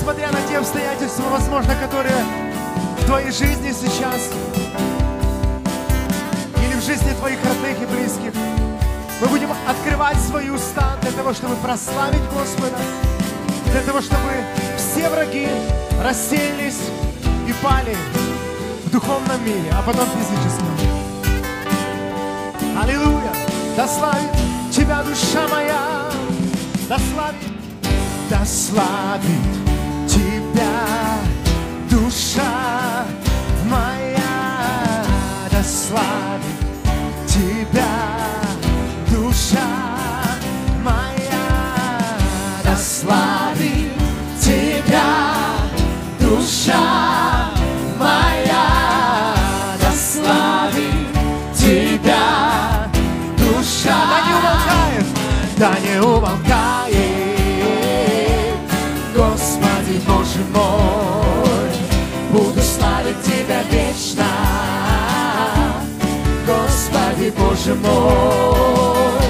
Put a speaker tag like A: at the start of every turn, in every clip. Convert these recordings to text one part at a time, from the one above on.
A: несмотря на те обстоятельства, возможно, которые в твоей жизни сейчас, или в жизни твоих родных и близких, мы будем открывать свои уста для того, чтобы прославить Господа, для того, чтобы все враги рассеялись и пали в духовном мире, а потом в физическом. Аллилуйя! Да славит Тебя душа моя, да славит, да славит Тебя душа моя, да славит Тебя душа моя, да славит Тебя душа Боже мой,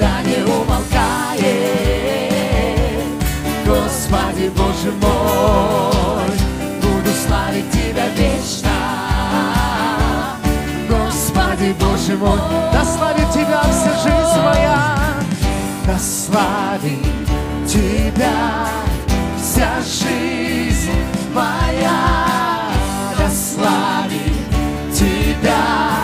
A: да не умолкает, Господи Боже мой, буду славить Тебя вечно, Господи Боже мой, да славит Тебя вся жизнь моя, да славит Тебя вся жизнь моя, да славит Тебя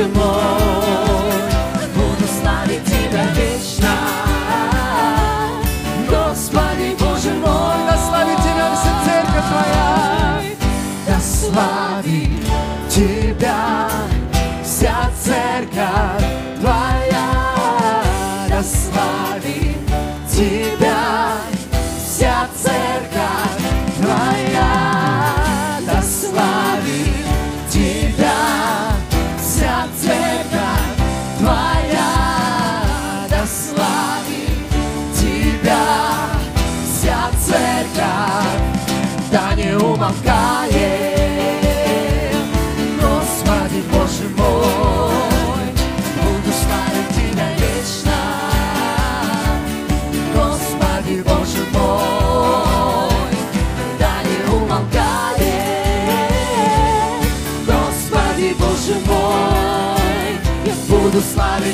A: Господи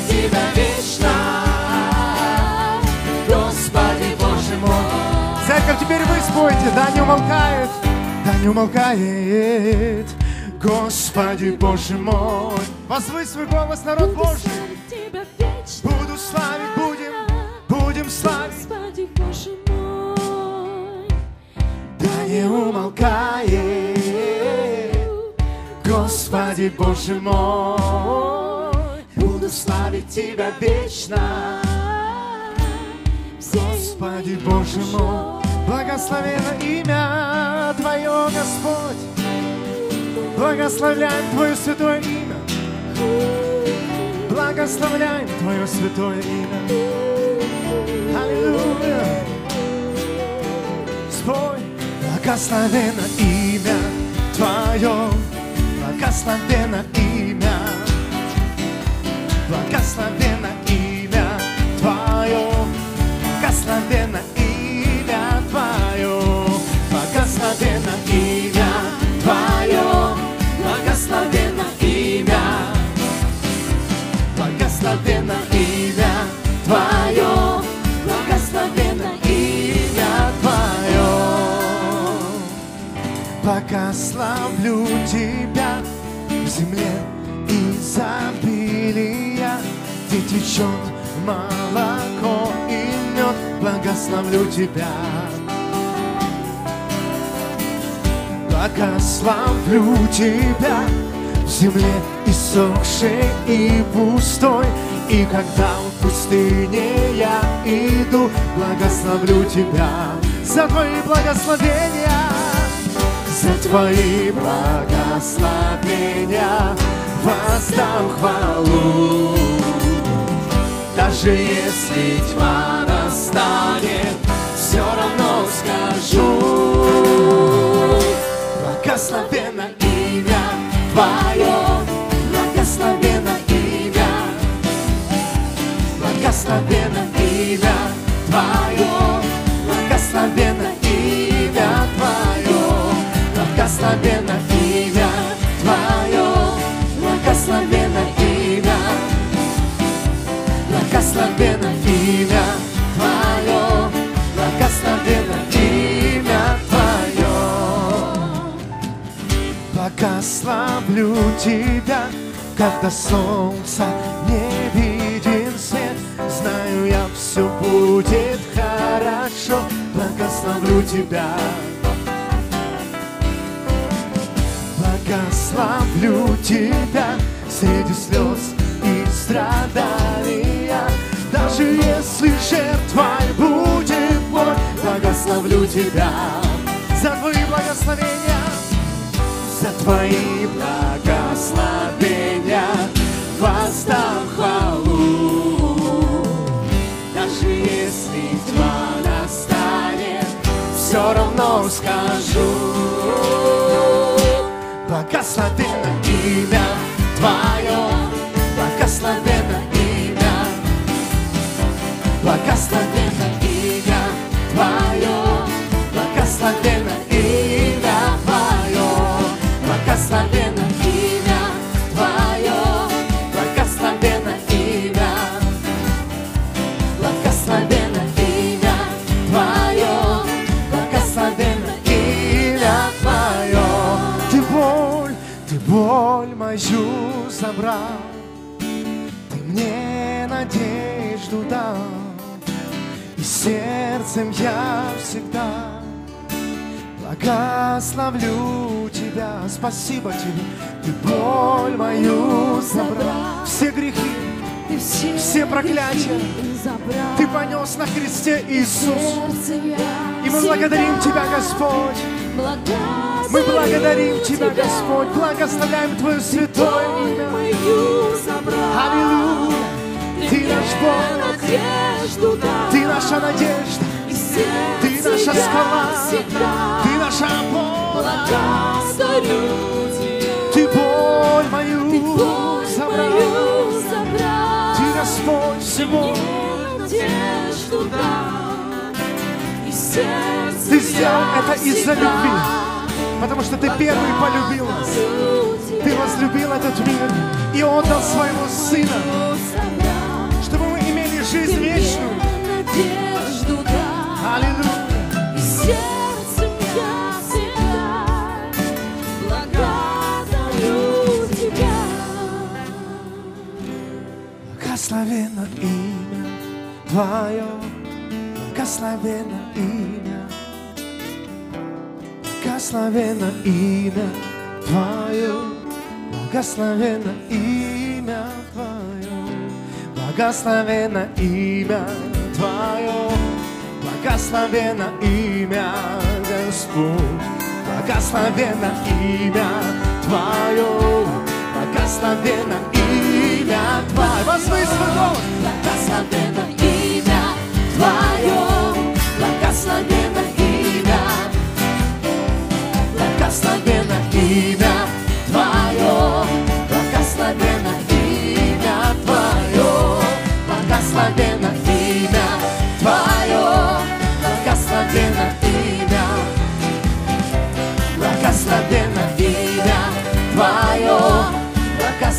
A: Тебя вечно. Господи Боже мой. Церковь, теперь вы спойте, да не умолкает, да не умолкает. Господи Боже мой, возвысь свой голос, народ Божий.
B: Тебя вечно,
A: Буду славить, будем, будем славить,
B: Господи Боже мой.
A: да не умолкает. Господи Боже мой, буду славить Тебя вечно. Господи Боже мой, благословено имя Твое, Господь. Благословляем Твое святое имя. Благословляем Твое святое имя. Аллилуйя. Спой, благословено имя Твое, благословено Благословлю Тебя в земле изобилия, где течет молоко и мед. Благословлю Тебя. Благословлю Тебя в земле иссохший и пустой. И когда в пустыне я иду, благословлю Тебя за Твои благословения, за Твои благословения воздам хвалу. Даже если тьма настанет, все равно скажу. Благословенно имя Твое, благословенно имя, благословенно имя Твое, благословенно благословенно имя Твое, благословенно имя, благословенно имя Твое, благословенно имя Твое. Благословлю Тебя, когда солнце не виден свет. Знаю я, все будет хорошо, благословлю Тебя. Благословлю Тебя среди слез и страдания. Даже если жертвой будет боль, благословлю Тебя за Твои благословения за твои благословения воздам хвалу. Даже если тьма настанет, все равно скажу. Благословенно имя Твое, благословенно имя, благословенно имя Твое, благословенно имя Твое, благословенно надежду дал, и сердцем я всегда Благословлю Тебя, спасибо Тебе, Ты боль мою забрал, все грехи,
B: Ты все,
A: все проклятия
B: забрал.
A: Ты понес на кресте, Иисус. И мы благодарим Тебя, Господь. Мы благодарим Тебя, Господь, благословляем Твое святое имя.
B: Надежду дал.
A: Ты наша надежда, Ты наша скала,
B: всегда
A: Ты наша опора.
B: благодарю Тебя.
A: Ты боль
B: Ты
A: мою
B: боль
A: забрал.
B: мою забрал.
A: Ты Господь всего.
B: Мне надежду дал. И сердце
A: Ты сделал это из-за любви, потому что Ты первый полюбил нас. Ты возлюбил этот мир и отдал своего Сына, Благословенно имя Твое, благословенно имя, благословенно имя Твое, благословенно имя Твое, благословенно имя Твое, благословенно имя Господь, благословенно имя Твое, благословенно имя Твое. Возвысь свой голос.
B: Благословенно имя Твое, благословенно имя,
A: Благословенно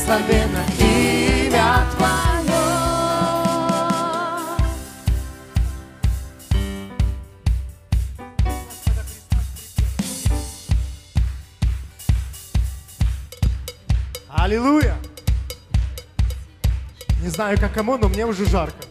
A: благословенно имя Твое. Аллилуйя! Не знаю, как кому, но мне уже жарко.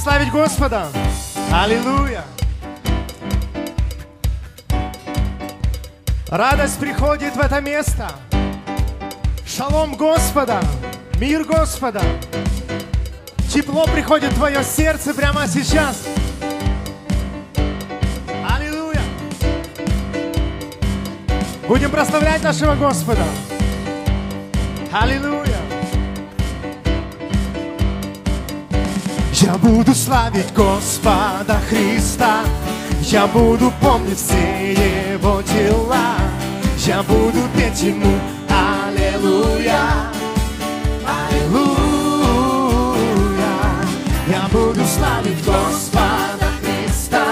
A: Славить Господа. Аллилуйя. Радость приходит в это место. Шалом Господа, мир Господа. Тепло приходит в твое сердце прямо сейчас. Аллилуйя. Будем прославлять нашего Господа. Аллилуйя. Я буду славить Господа Христа, я буду помнить все Его дела, я буду петь Ему Аллилуйя, Аллилуйя. Я буду славить Господа Христа,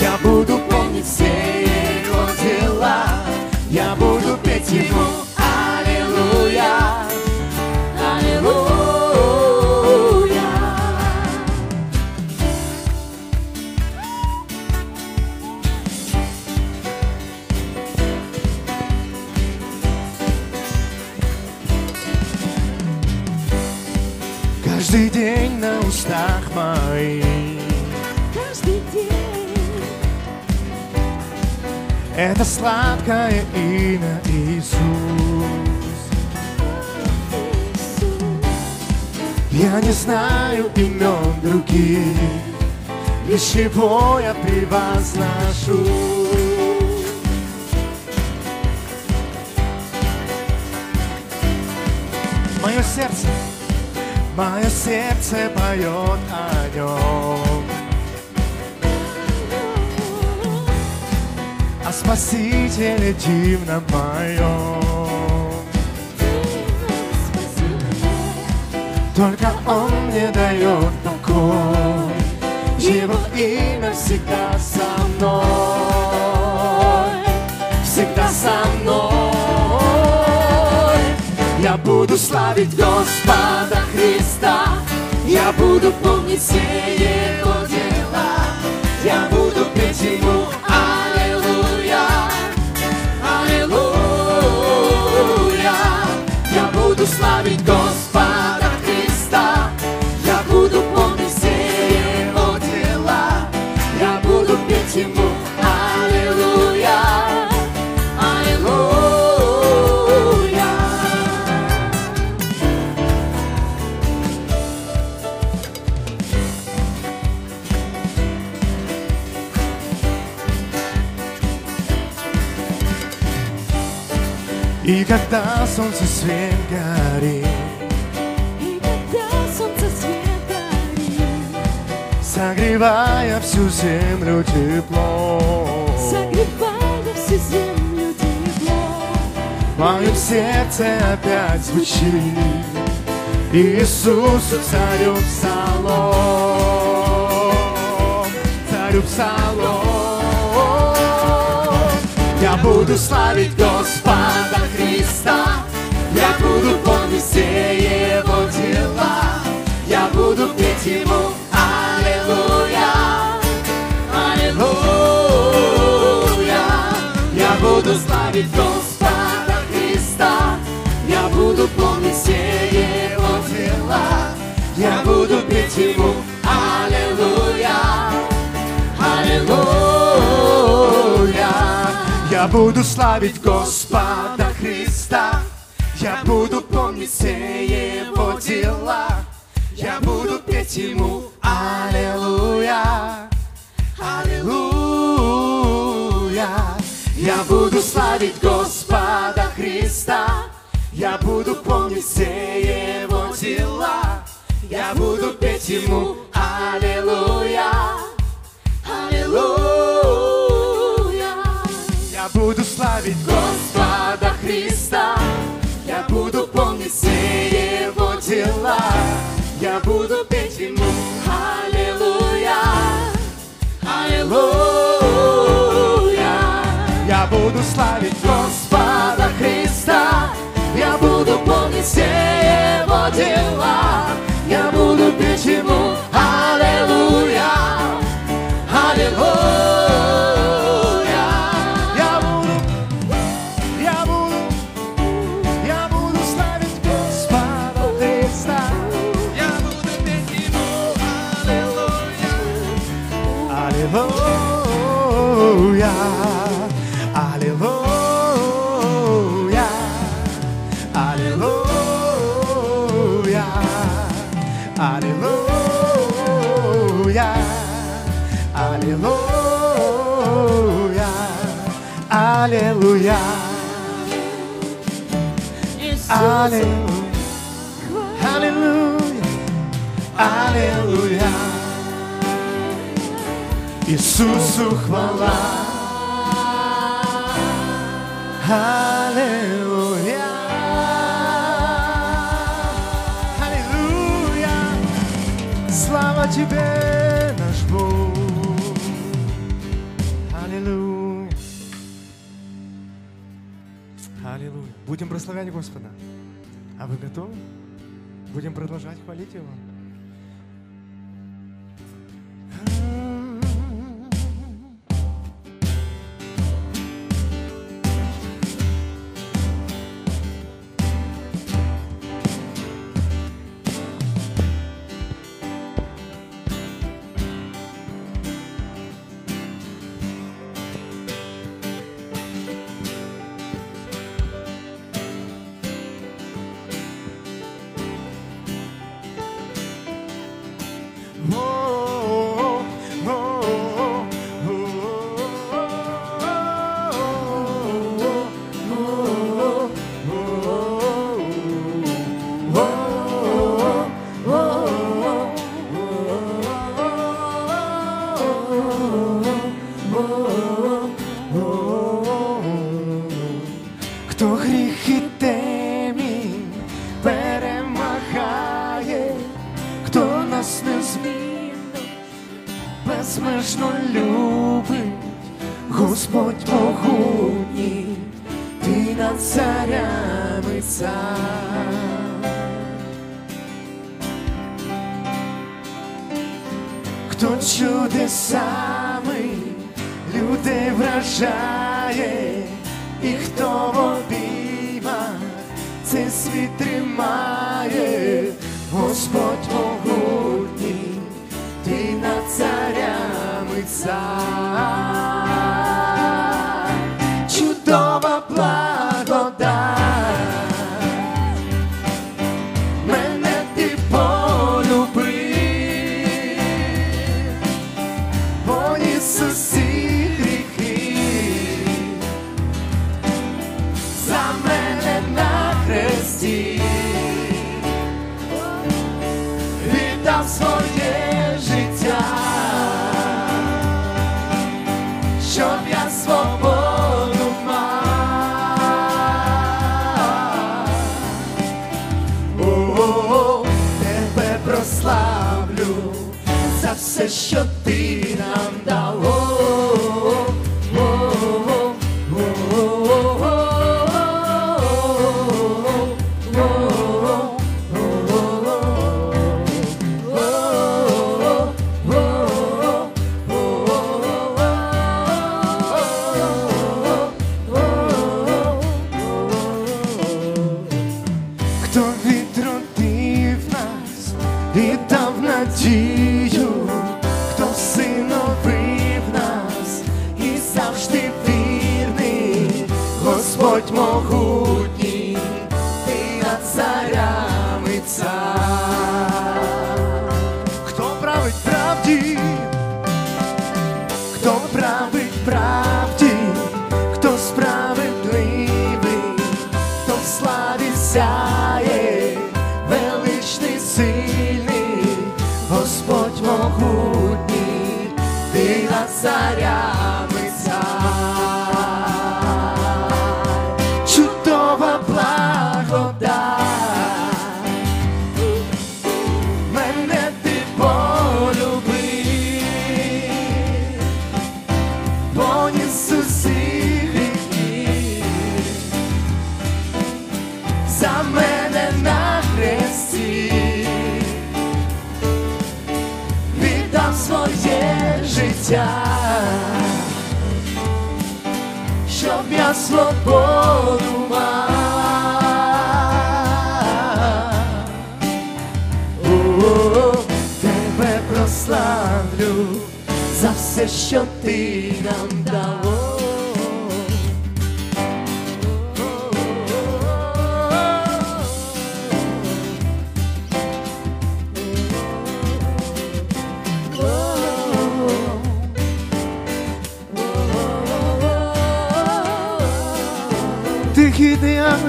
A: я буду помнить все Его дела, я буду петь Ему Это сладкое имя Иисус. Я не знаю имен других Лишь его я превозношу Мое сердце, мое сердце поет о нем Спасителе дивном моем Только Он мне дает покой. Его имя всегда со мной. Всегда со мной. Я буду славить Господа Христа. Я буду помнить все Его дела. Я буду петь Ему Я буду славить когда солнце свет горит.
B: И когда солнце свет горит,
A: Согревая всю землю тепло
B: Согревая всю землю тепло
A: В моем сердце опять звучит. Иисусу царю псалом. Царю псалом. Я буду славить Господа Христа буду помнить все Его дела. Я буду петь Ему Аллилуйя Аллилуйя Я буду славить Господа Христа. Я буду помнить все Его дела. Я буду петь Ему Аллилуйя Аллилуйя Я буду славить Господа Христа Я буду помнить все Его дела. Я буду петь Ему Аллилуйя Аллилуйя Я буду славить Господа Христа. Я буду помнить все Его дела. Я буду петь Ему Аллилуйя Аллилуйя Я буду славить Господа Христа Я буду помнить все Его дела. Я буду петь Ему Аллилуйя Аллилуйя Я буду славить Господа Христа. Я буду помнить все Его дела. Я буду петь Ему Аллилуйя, аллилуйя, аллилуйя. Иисусу хвала. Аллилуйя. Аллилуйя. Слава Тебе. Будем прославлять Господа. А вы готовы? Будем продолжать хвалить Его. Mon Houdini, Vila Saria. життя, щоб я свободу мав. О, тебе прославлю за все, що ти нам дало.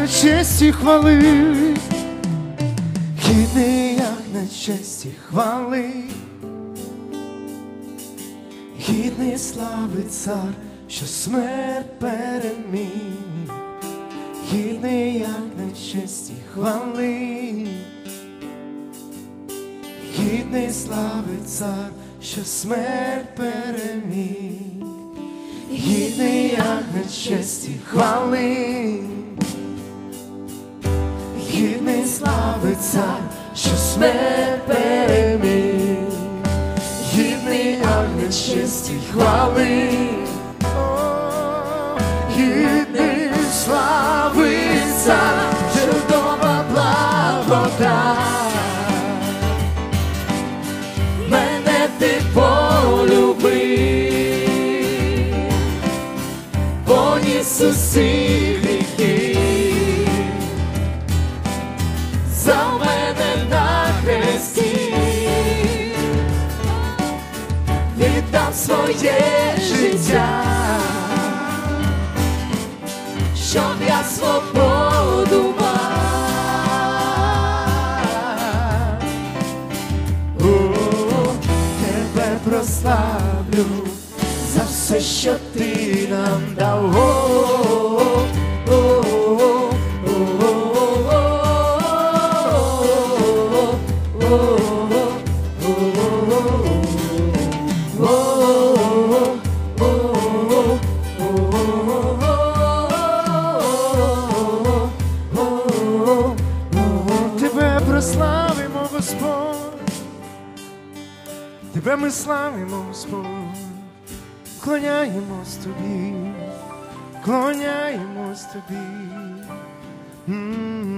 A: На честі хвали, гідний, як на честі хвали, гідний слави цар, що смерть переміг, гідний, як на честі хвали, гідний слави цар, що смерть переміг гідний як на честі хвали, гідний славиться, що смерть переміг, гідний армій честі хвали, гідний славиться. Своє життя, щоб я свободу мав. О, тебе прославлю за все, що ти нам дав. Тебе ми славимо, Господь, клоняємось тобі, клоняємось тобі. М.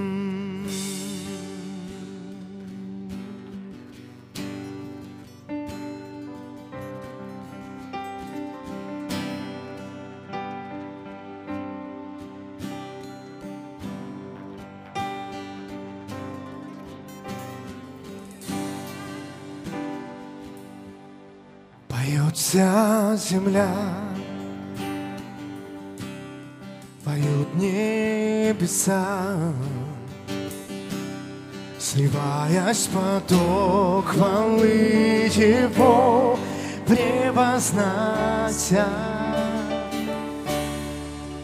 A: Вся земля, поют небеса, Сливаясь поток хвалы Его, превознося.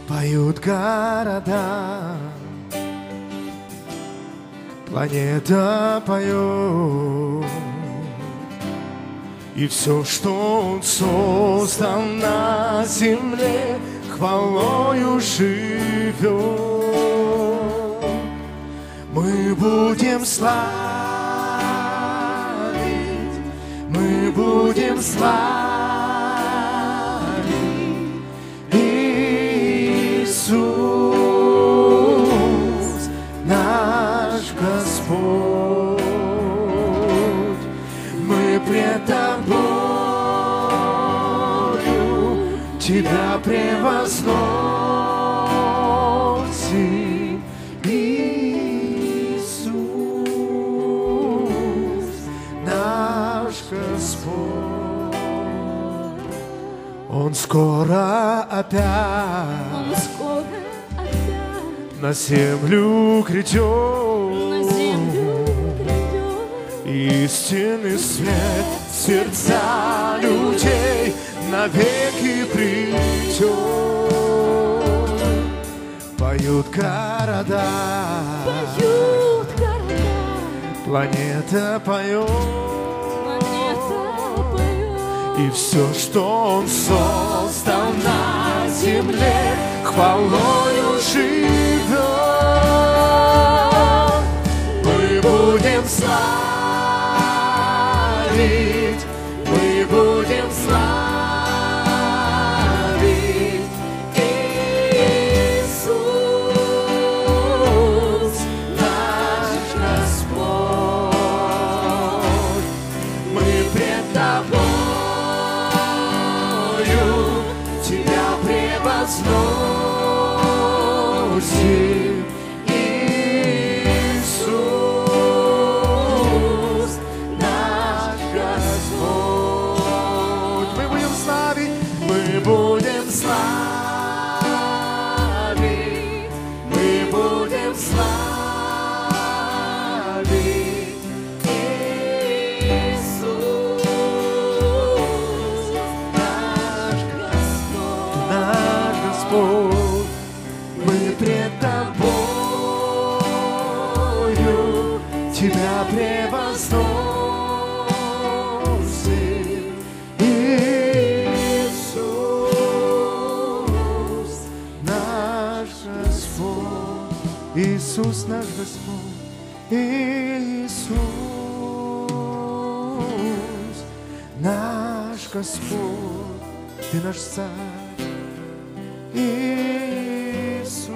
A: Поют города, планета поет. И все, что он создал на земле, хвалою живет. Мы будем славить, мы будем славить Иисус, превозносим, Иисус, наш Господь. Он скоро опять
B: Он скоро опять
A: на землю грядет.
B: на землю грядет.
A: Истинный свет сердца людей навеки придет. Поют города,
B: Поют города,
A: планета поет.
B: планета поет.
A: И все, что он создал на земле, хвалою живет. Мы будем славить, Иисус, наш Господь, Ты наш Царь. Иисус,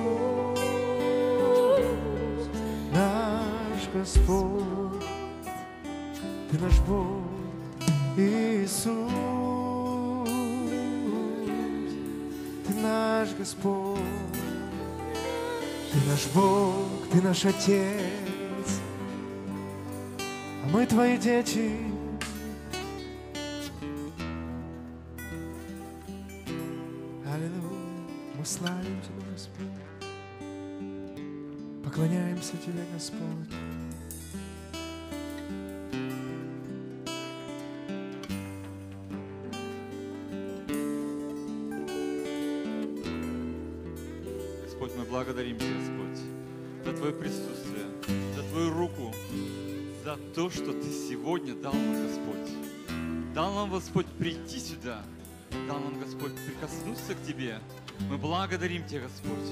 A: наш Господь, Ты наш Бог, Иисус, Ты наш Господь, Ты наш Бог, Ты наш Отец, мы Твои дети. Аллилуйя. Мы славим Тебя, Господь. Поклоняемся Тебе, Господь.
C: Господь, мы благодарим Тебя, Господь, за Твое присутствие, за то, что Ты сегодня дал нам, Господь. Дал нам, Господь, прийти сюда. Дал нам, Господь, прикоснуться к Тебе. Мы благодарим Тебя, Господь,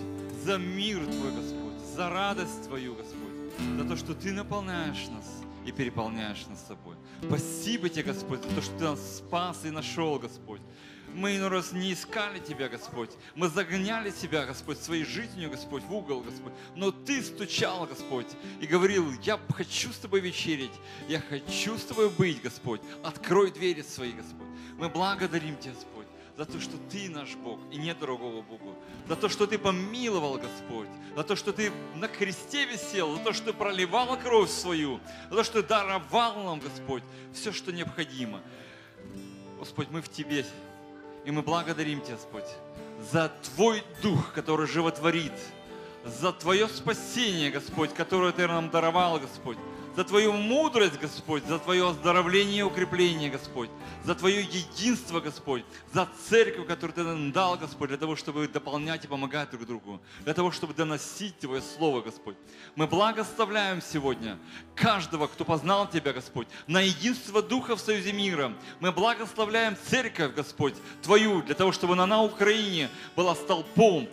C: за мир Твой, Господь, за радость Твою, Господь, за то, что Ты наполняешь нас и переполняешь нас собой. Спасибо Тебе, Господь, за то, что Ты нас спас и нашел, Господь. Мы иной раз не искали Тебя, Господь. Мы загоняли себя, Господь, своей жизнью, Господь, в угол, Господь. Но Ты стучал, Господь, и говорил, я хочу с Тобой вечерить, я хочу с Тобой быть, Господь. Открой двери свои, Господь. Мы благодарим Тебя, Господь, за то, что Ты наш Бог, и нет другого Бога. За то, что Ты помиловал, Господь. За то, что Ты на кресте висел, за то, что Ты проливал кровь свою, за то, что Ты даровал нам, Господь, все, что необходимо. Господь, мы в Тебе и мы благодарим Тебя, Господь, за Твой Дух, который животворит, за Твое спасение, Господь, которое Ты нам даровал, Господь, за Твою мудрость, Господь, за Твое оздоровление и укрепление, Господь, за Твое единство, Господь, за церковь, которую Ты нам дал, Господь, для того, чтобы дополнять и помогать друг другу, для того, чтобы доносить Твое Слово, Господь. Мы благословляем сегодня каждого, кто познал Тебя, Господь, на единство Духа в союзе мира. Мы благословляем церковь, Господь, Твою, для того, чтобы она на Украине была столпом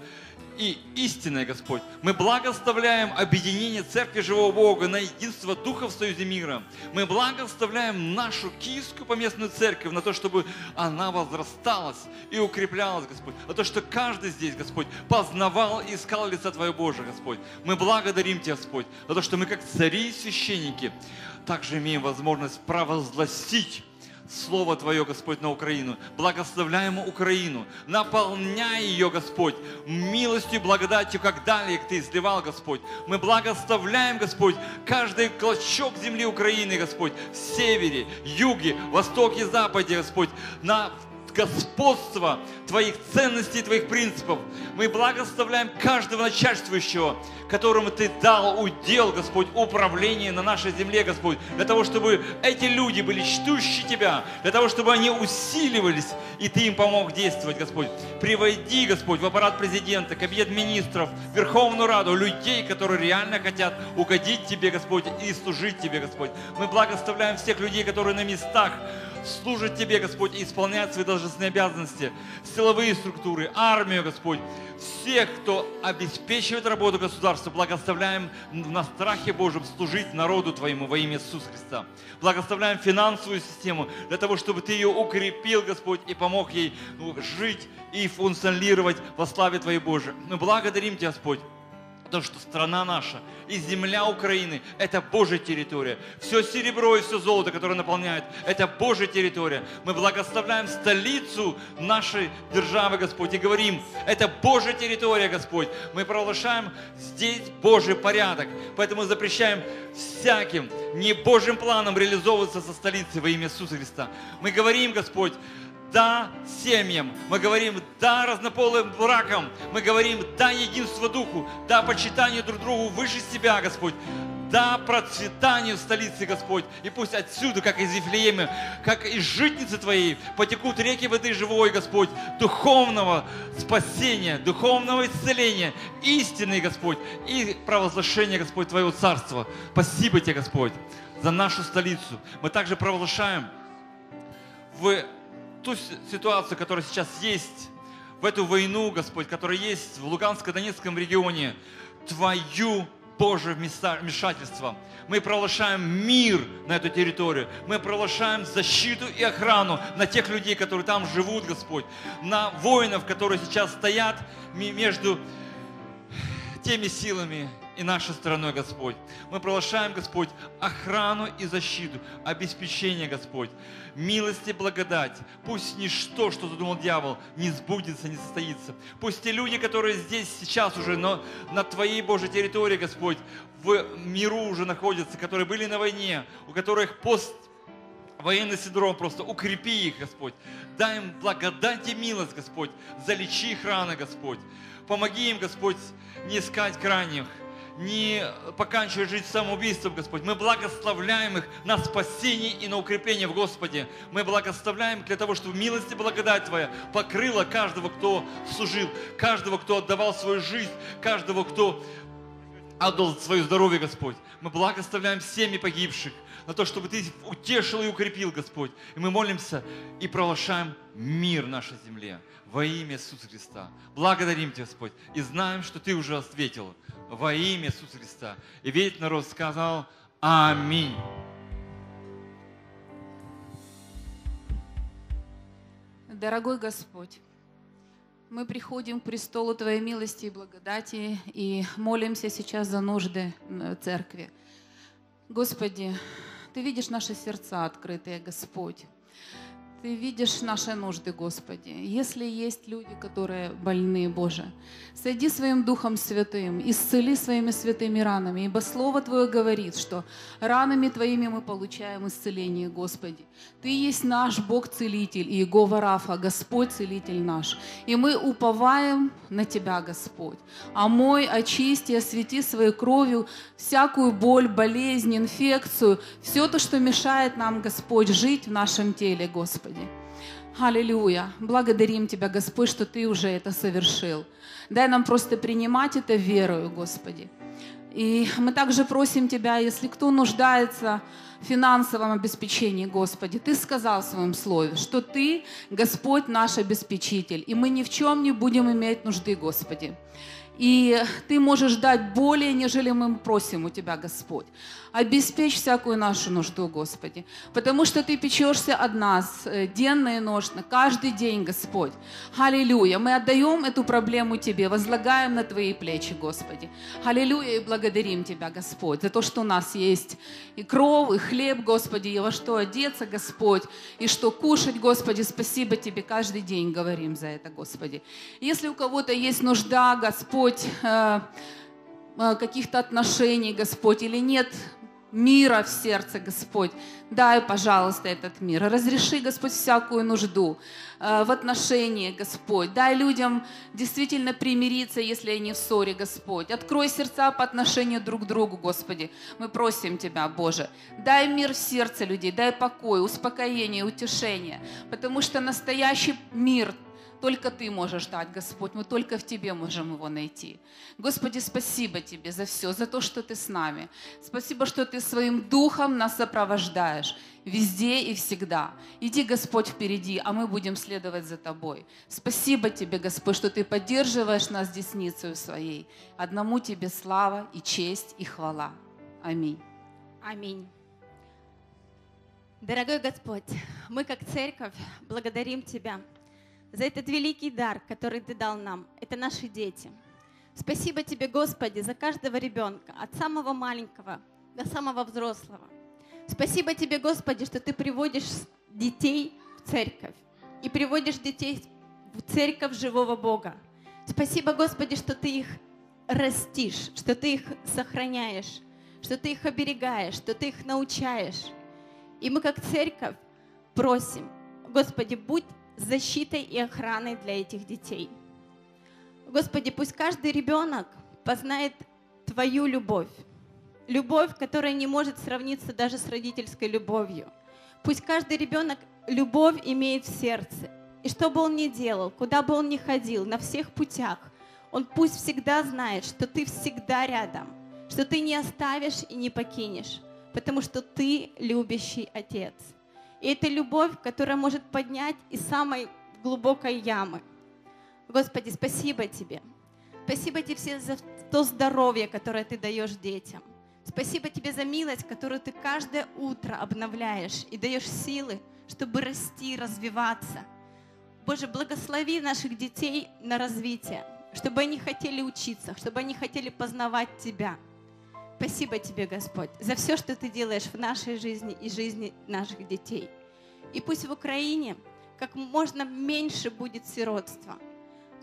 C: и истинная, Господь. Мы благословляем объединение Церкви Живого Бога на единство Духа в Союзе мира. Мы благословляем нашу Киевскую поместную церковь на то, чтобы она возрасталась и укреплялась, Господь. На то, что каждый здесь, Господь, познавал и искал лица Твое Божие, Господь. Мы благодарим Тебя, Господь, за то, что мы как цари и священники также имеем возможность провозгласить Слово Твое, Господь, на Украину. Благословляем Украину. Наполняй ее, Господь, милостью благодатью, как далее Ты изливал, Господь. Мы благословляем, Господь, каждый клочок земли Украины, Господь, в севере, юге, востоке, западе, Господь, на господство Твоих ценностей, Твоих принципов. Мы благословляем каждого начальствующего, которому Ты дал удел, Господь, управление на нашей земле, Господь, для того, чтобы эти люди были чтущие Тебя, для того, чтобы они усиливались, и Ты им помог действовать, Господь. Приводи, Господь, в аппарат президента, кабинет министров, Верховную Раду, людей, которые реально хотят угодить Тебе, Господь, и служить Тебе, Господь. Мы благословляем всех людей, которые на местах служат Тебе, Господь, и исполняют свои должностные обязанности, силовые структуры, армию, Господь, всех, кто обеспечивает работу государства, благословляем на страхе Божьем служить народу Твоему во имя Иисуса Христа. Благословляем финансовую систему для того, чтобы Ты ее укрепил, Господь, и помог ей ну, жить и функционировать во славе Твоей Божией. Мы благодарим Тебя, Господь, то, что страна наша и земля Украины – это Божья территория. Все серебро и все золото, которое наполняет, это Божья территория. Мы благословляем столицу нашей державы, Господь, и говорим, это Божья территория, Господь. Мы провозглашаем здесь Божий порядок. Поэтому запрещаем всяким не Божьим планом реализовываться со столицей во имя Иисуса Христа. Мы говорим, Господь, да семьям, мы говорим да разнополым бракам, мы говорим да единству духу, да почитанию друг другу выше себя, Господь, да процветанию в столице, Господь. И пусть отсюда, как из Ефлеема, как из житницы Твоей, потекут реки воды живой, Господь, духовного спасения, духовного исцеления, истины, Господь, и провозглашения, Господь, Твоего Царства. Спасибо Тебе, Господь, за нашу столицу. Мы также провозглашаем в ту ситуацию, которая сейчас есть, в эту войну, Господь, которая есть в Луганско-Донецком регионе, Твою Божье вмешательство. Мы провозглашаем мир на эту территорию. Мы провозглашаем защиту и охрану на тех людей, которые там живут, Господь. На воинов, которые сейчас стоят между теми силами и нашей страной, Господь. Мы провозглашаем, Господь, охрану и защиту, обеспечение, Господь, милость и благодать. Пусть ничто, что задумал дьявол, не сбудется, не состоится. Пусть те люди, которые здесь сейчас уже, но на Твоей Божьей территории, Господь, в миру уже находятся, которые были на войне, у которых пост военный синдром просто, укрепи их, Господь. Дай им благодать и милость, Господь. Залечи их раны, Господь. Помоги им, Господь, не искать крайних, не поканчивать жизнь самоубийством, Господь. Мы благословляем их на спасение и на укрепление в Господе. Мы благословляем для того, чтобы милость и благодать Твоя покрыла каждого, кто служил, каждого, кто отдавал свою жизнь, каждого, кто отдал свое здоровье, Господь. Мы благословляем семьи погибших на то, чтобы Ты утешил и укрепил, Господь. И мы молимся и провозглашаем мир нашей земле во имя Иисуса Христа. Благодарим Тебя, Господь, и знаем, что Ты уже ответил во имя Иисуса Христа. И весь народ сказал Аминь.
D: Дорогой Господь, мы приходим к престолу Твоей милости и благодати и молимся сейчас за нужды церкви. Господи, Ты видишь наши сердца открытые, Господь. Ты видишь наши нужды, Господи. Если есть люди, которые больны, Боже, сойди своим Духом Святым, исцели своими святыми ранами, ибо Слово Твое говорит, что ранами Твоими мы получаем исцеление, Господи. Ты есть наш Бог-целитель, Иегова Рафа, Господь целитель наш. И мы уповаем на Тебя, Господь. Омой, очисти, освети своей кровью всякую боль, болезнь, инфекцию, все то, что мешает нам, Господь, жить в нашем теле, Господи. Аллилуйя. Благодарим Тебя, Господь, что Ты уже это совершил. Дай нам просто принимать это верою, Господи. И мы также просим Тебя, если кто нуждается в финансовом обеспечении, Господи, Ты сказал в Своем Слове, что Ты, Господь, наш обеспечитель, и мы ни в чем не будем иметь нужды, Господи. И Ты можешь дать более, нежели мы просим у Тебя, Господь. Обеспечь всякую нашу нужду, Господи. Потому что Ты печешься от нас э, денно и ношно, каждый день, Господь. Аллилуйя. Мы отдаем эту проблему Тебе, возлагаем на Твои плечи, Господи. Аллилуйя и благодарим Тебя, Господь, за то, что у нас есть и кров, и хлеб, Господи, и во что одеться, Господь, и что кушать, Господи. Спасибо Тебе каждый день говорим за это, Господи. Если у кого-то есть нужда, Господь, э, э, каких-то отношений, Господь, или нет мира в сердце, Господь. Дай, пожалуйста, этот мир. Разреши, Господь, всякую нужду э, в отношении, Господь. Дай людям действительно примириться, если они в ссоре, Господь. Открой сердца по отношению друг к другу, Господи. Мы просим Тебя, Боже. Дай мир в сердце людей, дай покой, успокоение, утешение. Потому что настоящий мир только Ты можешь дать, Господь. Мы только в Тебе можем его найти. Господи, спасибо Тебе за все, за то, что Ты с нами. Спасибо, что Ты своим духом нас сопровождаешь везде и всегда. Иди, Господь, впереди, а мы будем следовать за Тобой. Спасибо Тебе, Господь, что Ты поддерживаешь нас десницей своей. Одному Тебе слава и честь и хвала. Аминь.
E: Аминь. Дорогой Господь, мы как церковь благодарим Тебя за этот великий дар, который Ты дал нам. Это наши дети. Спасибо Тебе, Господи, за каждого ребенка, от самого маленького до самого взрослого. Спасибо Тебе, Господи, что Ты приводишь детей в церковь и приводишь детей в церковь живого Бога. Спасибо, Господи, что Ты их растишь, что Ты их сохраняешь, что Ты их оберегаешь, что Ты их научаешь. И мы как церковь просим, Господи, будь защитой и охраной для этих детей. Господи, пусть каждый ребенок познает Твою любовь. Любовь, которая не может сравниться даже с родительской любовью. Пусть каждый ребенок любовь имеет в сердце. И что бы он ни делал, куда бы он ни ходил, на всех путях, он пусть всегда знает, что ты всегда рядом, что ты не оставишь и не покинешь, потому что Ты любящий Отец. И это любовь, которая может поднять из самой глубокой ямы. Господи, спасибо Тебе. Спасибо Тебе все за то здоровье, которое Ты даешь детям. Спасибо Тебе за милость, которую Ты каждое утро обновляешь и даешь силы, чтобы расти, развиваться. Боже, благослови наших детей на развитие, чтобы они хотели учиться, чтобы они хотели познавать Тебя. Спасибо Тебе, Господь, за все, что Ты делаешь в нашей жизни и жизни наших детей. И пусть в Украине как можно меньше будет сиротства.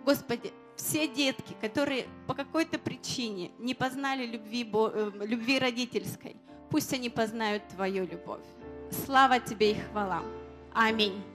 E: Господи, все детки, которые по какой-то причине не познали любви, э, любви родительской, пусть они познают Твою любовь. Слава Тебе и хвала. Аминь.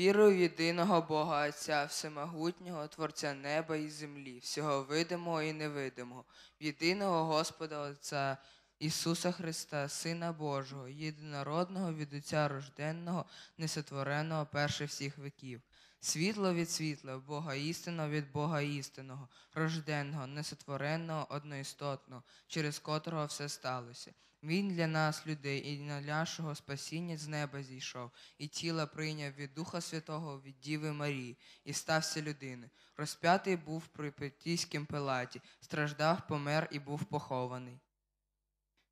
F: Вірую в єдиного Бога Отця Всемогутнього, Творця неба і землі, всього видимого і невидимого, в єдиного Господа Отця Ісуса Христа, Сина Божого, єдинородного від Отця рожденного, несотвореного перше всіх віків. Світло від світла, Бога істинного від Бога істинного, рожденного, несотвореного, одноістотного, через котрого все сталося. Він для нас, людей, і для нашого спасіння з неба зійшов, і тіла прийняв від Духа Святого від Діви Марії, і стався людиною. Розп'ятий був при Петійськім пилаті, страждав, помер і був похований.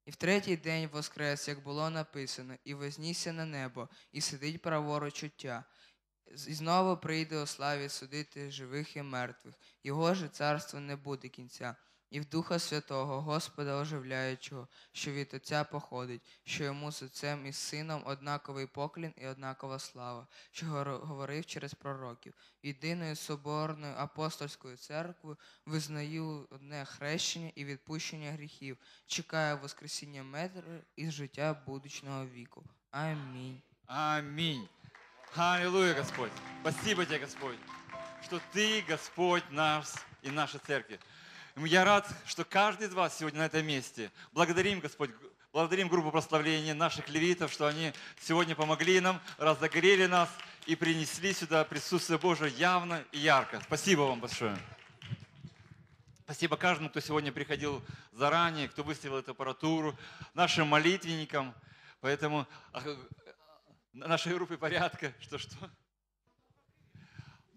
F: І в третій день воскрес, як було написано, і вознісся на небо, і сидить праворуч Отця. І знову прийде у славі судити живих і мертвих. Його же царство не буде кінця. І в Духа Святого, Господа оживляючого, що від Отця походить, що йому з Отцем і Сином однаковий поклін і однакова слава, що говорив через пророків. Єдиною соборною апостольською церквою визнаю одне хрещення і відпущення гріхів, чекаю Воскресіння мертвих і життя будучного віку. Амінь.
C: Аминь. Аллилуйя, Господь. Спасибо тебе, Господь, что Ты, Господь наш и наша церковь. Я рад, что каждый из вас сегодня на этом месте. Благодарим, Господь, благодарим группу прославления наших левитов, что они сегодня помогли нам, разогрели нас и принесли сюда присутствие Божие явно и ярко. Спасибо вам большое. Спасибо каждому, кто сегодня приходил заранее, кто выставил эту аппаратуру, нашим молитвенникам. Поэтому а, на нашей группе порядка, что что.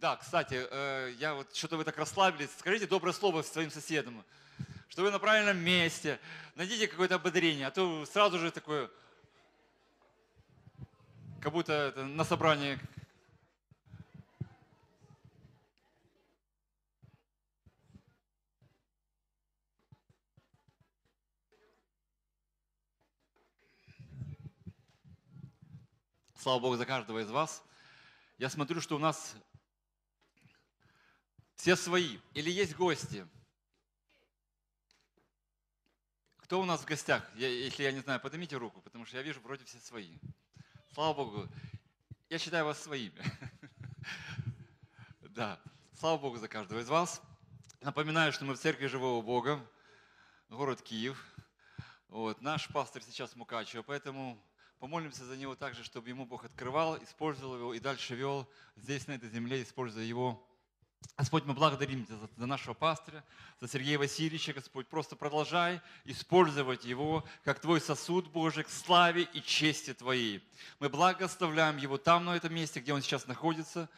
C: Да, кстати, э, я вот что-то вы так расслабились. Скажите доброе слово своим соседам, что вы на правильном месте. Найдите какое-то ободрение, а то сразу же такое, как будто это на собрании. Слава Богу за каждого из вас. Я смотрю, что у нас все свои. Или есть гости? Кто у нас в гостях? Я- если я не знаю, поднимите руку, потому что я вижу вроде все свои. Слава Богу. Я считаю вас своими. Да. Слава Богу за каждого из вас. Напоминаю, что мы в церкви Живого Бога, город Киев. Вот. Наш пастор сейчас в Мукачево, поэтому помолимся за него также, чтобы ему Бог открывал, использовал его и дальше вел здесь, на этой земле, используя его Господь, мы благодарим Тебя за, нашего пастыря, за Сергея Васильевича, Господь. Просто продолжай использовать его как Твой сосуд Божий к славе и чести Твоей. Мы благословляем его там, на этом месте, где он сейчас находится.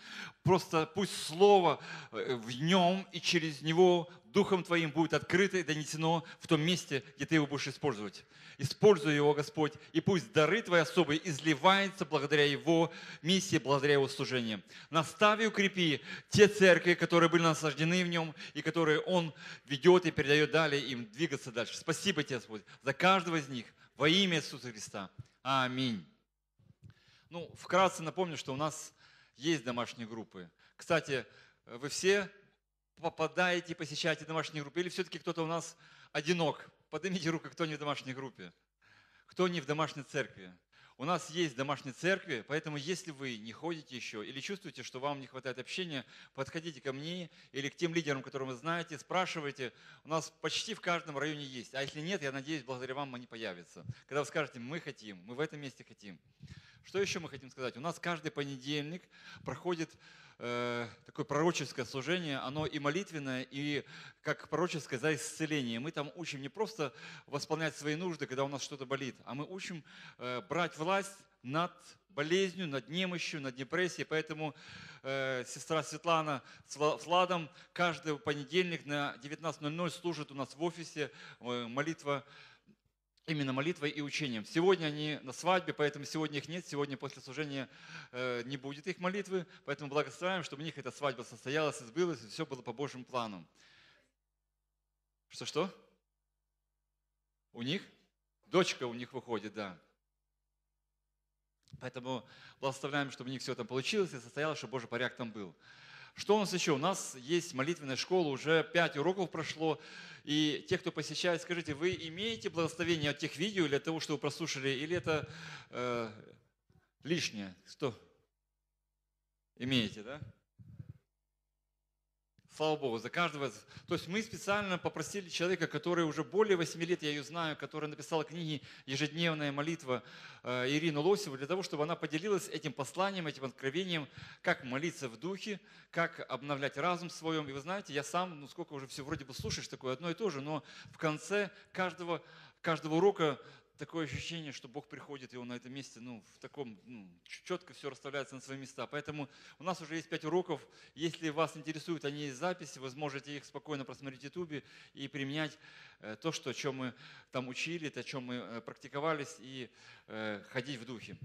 C: Просто пусть Слово э, в нем и через него Духом Твоим будет открыто и донесено в том месте, где Ты его будешь использовать. Используй его, Господь, и пусть дары Твои особые изливаются благодаря его миссии, благодаря его служению. Настави и укрепи те церкви, которые были насаждены в нем, и которые он ведет и передает далее им двигаться дальше. Спасибо Тебе, Господь, за каждого из них во имя Иисуса Христа. Аминь. Ну, вкратце напомню, что у нас есть домашние группы. Кстати, вы все попадаете, посещаете домашние группы, или все-таки кто-то у нас одинок? Поднимите руку, кто не в домашней группе, кто не в домашней церкви. У нас есть домашние церкви, поэтому если вы не ходите еще или чувствуете, что вам не хватает общения, подходите ко мне или к тем лидерам, которых вы знаете, спрашивайте. У нас почти в каждом районе есть. А если нет, я надеюсь, благодаря вам они появятся. Когда вы скажете, мы хотим, мы в этом месте хотим. Что еще мы хотим сказать? У нас каждый понедельник проходит э, такое пророческое служение, оно и молитвенное, и как пророческое за исцеление. Мы там учим не просто восполнять свои нужды, когда у нас что-то болит, а мы учим э, брать власть над болезнью, над немощью, над депрессией. Поэтому э, сестра Светлана с Вла- с Владом каждый понедельник на 19.00 служит у нас в офисе э, молитва именно молитвой и учением. Сегодня они на свадьбе, поэтому сегодня их нет, сегодня после служения э, не будет их молитвы, поэтому благословляем, чтобы у них эта свадьба состоялась и сбылась, и все было по Божьему плану. Что-что? У них? Дочка у них выходит, да. Поэтому благословляем, чтобы у них все там получилось и состоялось, чтобы Божий порядок там был. Что у нас еще? У нас есть молитвенная школа, уже пять уроков прошло. И те, кто посещает, скажите, вы имеете благословение от тех видео или того, что вы прослушали, или это э, лишнее? Что? Имеете, да? Слава Богу, за каждого. То есть мы специально попросили человека, который уже более 8 лет, я ее знаю, который написала книги «Ежедневная молитва» э, Ирину Лосеву, для того, чтобы она поделилась этим посланием, этим откровением, как молиться в духе, как обновлять разум своем. И вы знаете, я сам, ну сколько уже все вроде бы слушаешь, такое одно и то же, но в конце каждого, каждого урока такое ощущение, что Бог приходит, и Он на этом месте, ну, в таком, ну, четко все расставляется на свои места. Поэтому у нас уже есть пять уроков. Если вас интересуют, они есть записи, вы сможете их спокойно просмотреть в Ютубе и применять э, то, что, о чем мы там учили, то, о чем мы э, практиковались, и э, ходить в духе.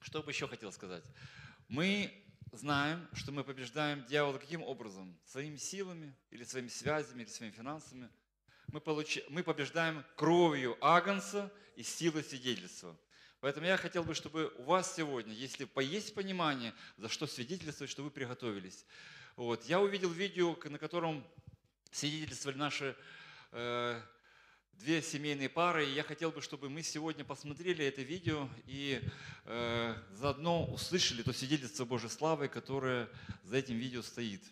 C: Что бы еще хотел сказать? Мы знаем, что мы побеждаем дьявола каким образом? Своими силами, или своими связями, или своими финансами. Мы, получи- мы побеждаем кровью Агнца и силой свидетельства. Поэтому я хотел бы, чтобы у вас сегодня, если есть понимание, за что свидетельствовать, что вы приготовились. Вот. Я увидел видео, на котором свидетельствовали наши э, две семейные пары, и я хотел бы, чтобы мы сегодня посмотрели это видео и э, заодно услышали то свидетельство Божьей славы, которое за этим видео стоит.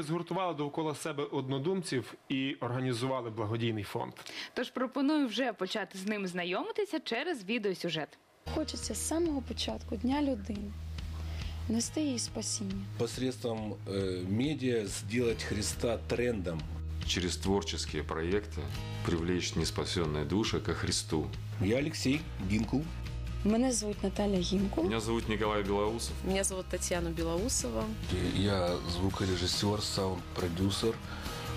G: Кі. Вони згуртували довкола себе однодумців і організували благодійний фонд.
H: Тож пропоную вже почати з ним знайомитися через відеосюжет.
I: Хочеться з самого початку Дня людини нести їй спасіння.
J: посредством э, медиа сделать Христа трендом.
K: через творческие проекты привлечь неспасенные души ко Христу.
J: Я Алексей Гинкул.
I: Мене звуть Наталя Гінкул.
K: Меня зовут Николай Белоусов.
L: Меня зовут Татьяна Белоусова.
J: Я звукорежиссер, саунд-продюсер,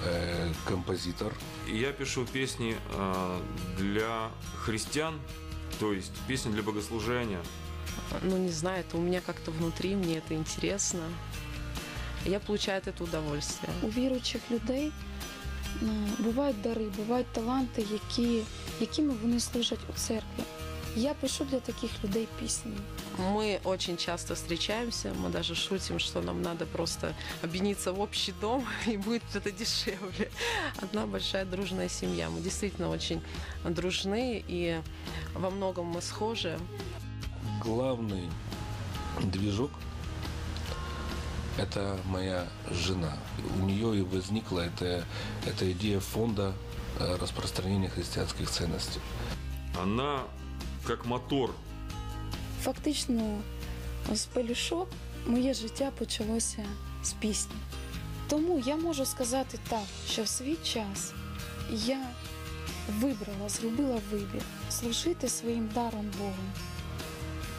J: э, композитор.
K: И я пишу песни э, для христиан, то есть песни для богослужения.
L: Ну, не знаю, это у меня как-то внутри, мне это интересно. Я получаю от этого удовольствие.
I: У віруючих людей е, бувають дари, бувають таланти, які, якими вони служать у церкві. Я пишу для таких людей пісні.
L: Мы очень часто встречаемся, мы даже шутим, что нам надо просто объединиться в общий дом, и будет это дешевле. Одна большая дружная семья. Мы действительно очень дружны, и во многом мы схожи.
J: Главный движок – это моя жена. У нее и возникла эта, эта идея фонда э, распространения христианских ценностей.
K: Она как мотор
I: Фактично, з пелюшок моє життя почалося з пісні. Тому я можу сказати так, що в свій час я вибрала, зробила вибір служити своїм даром Богу.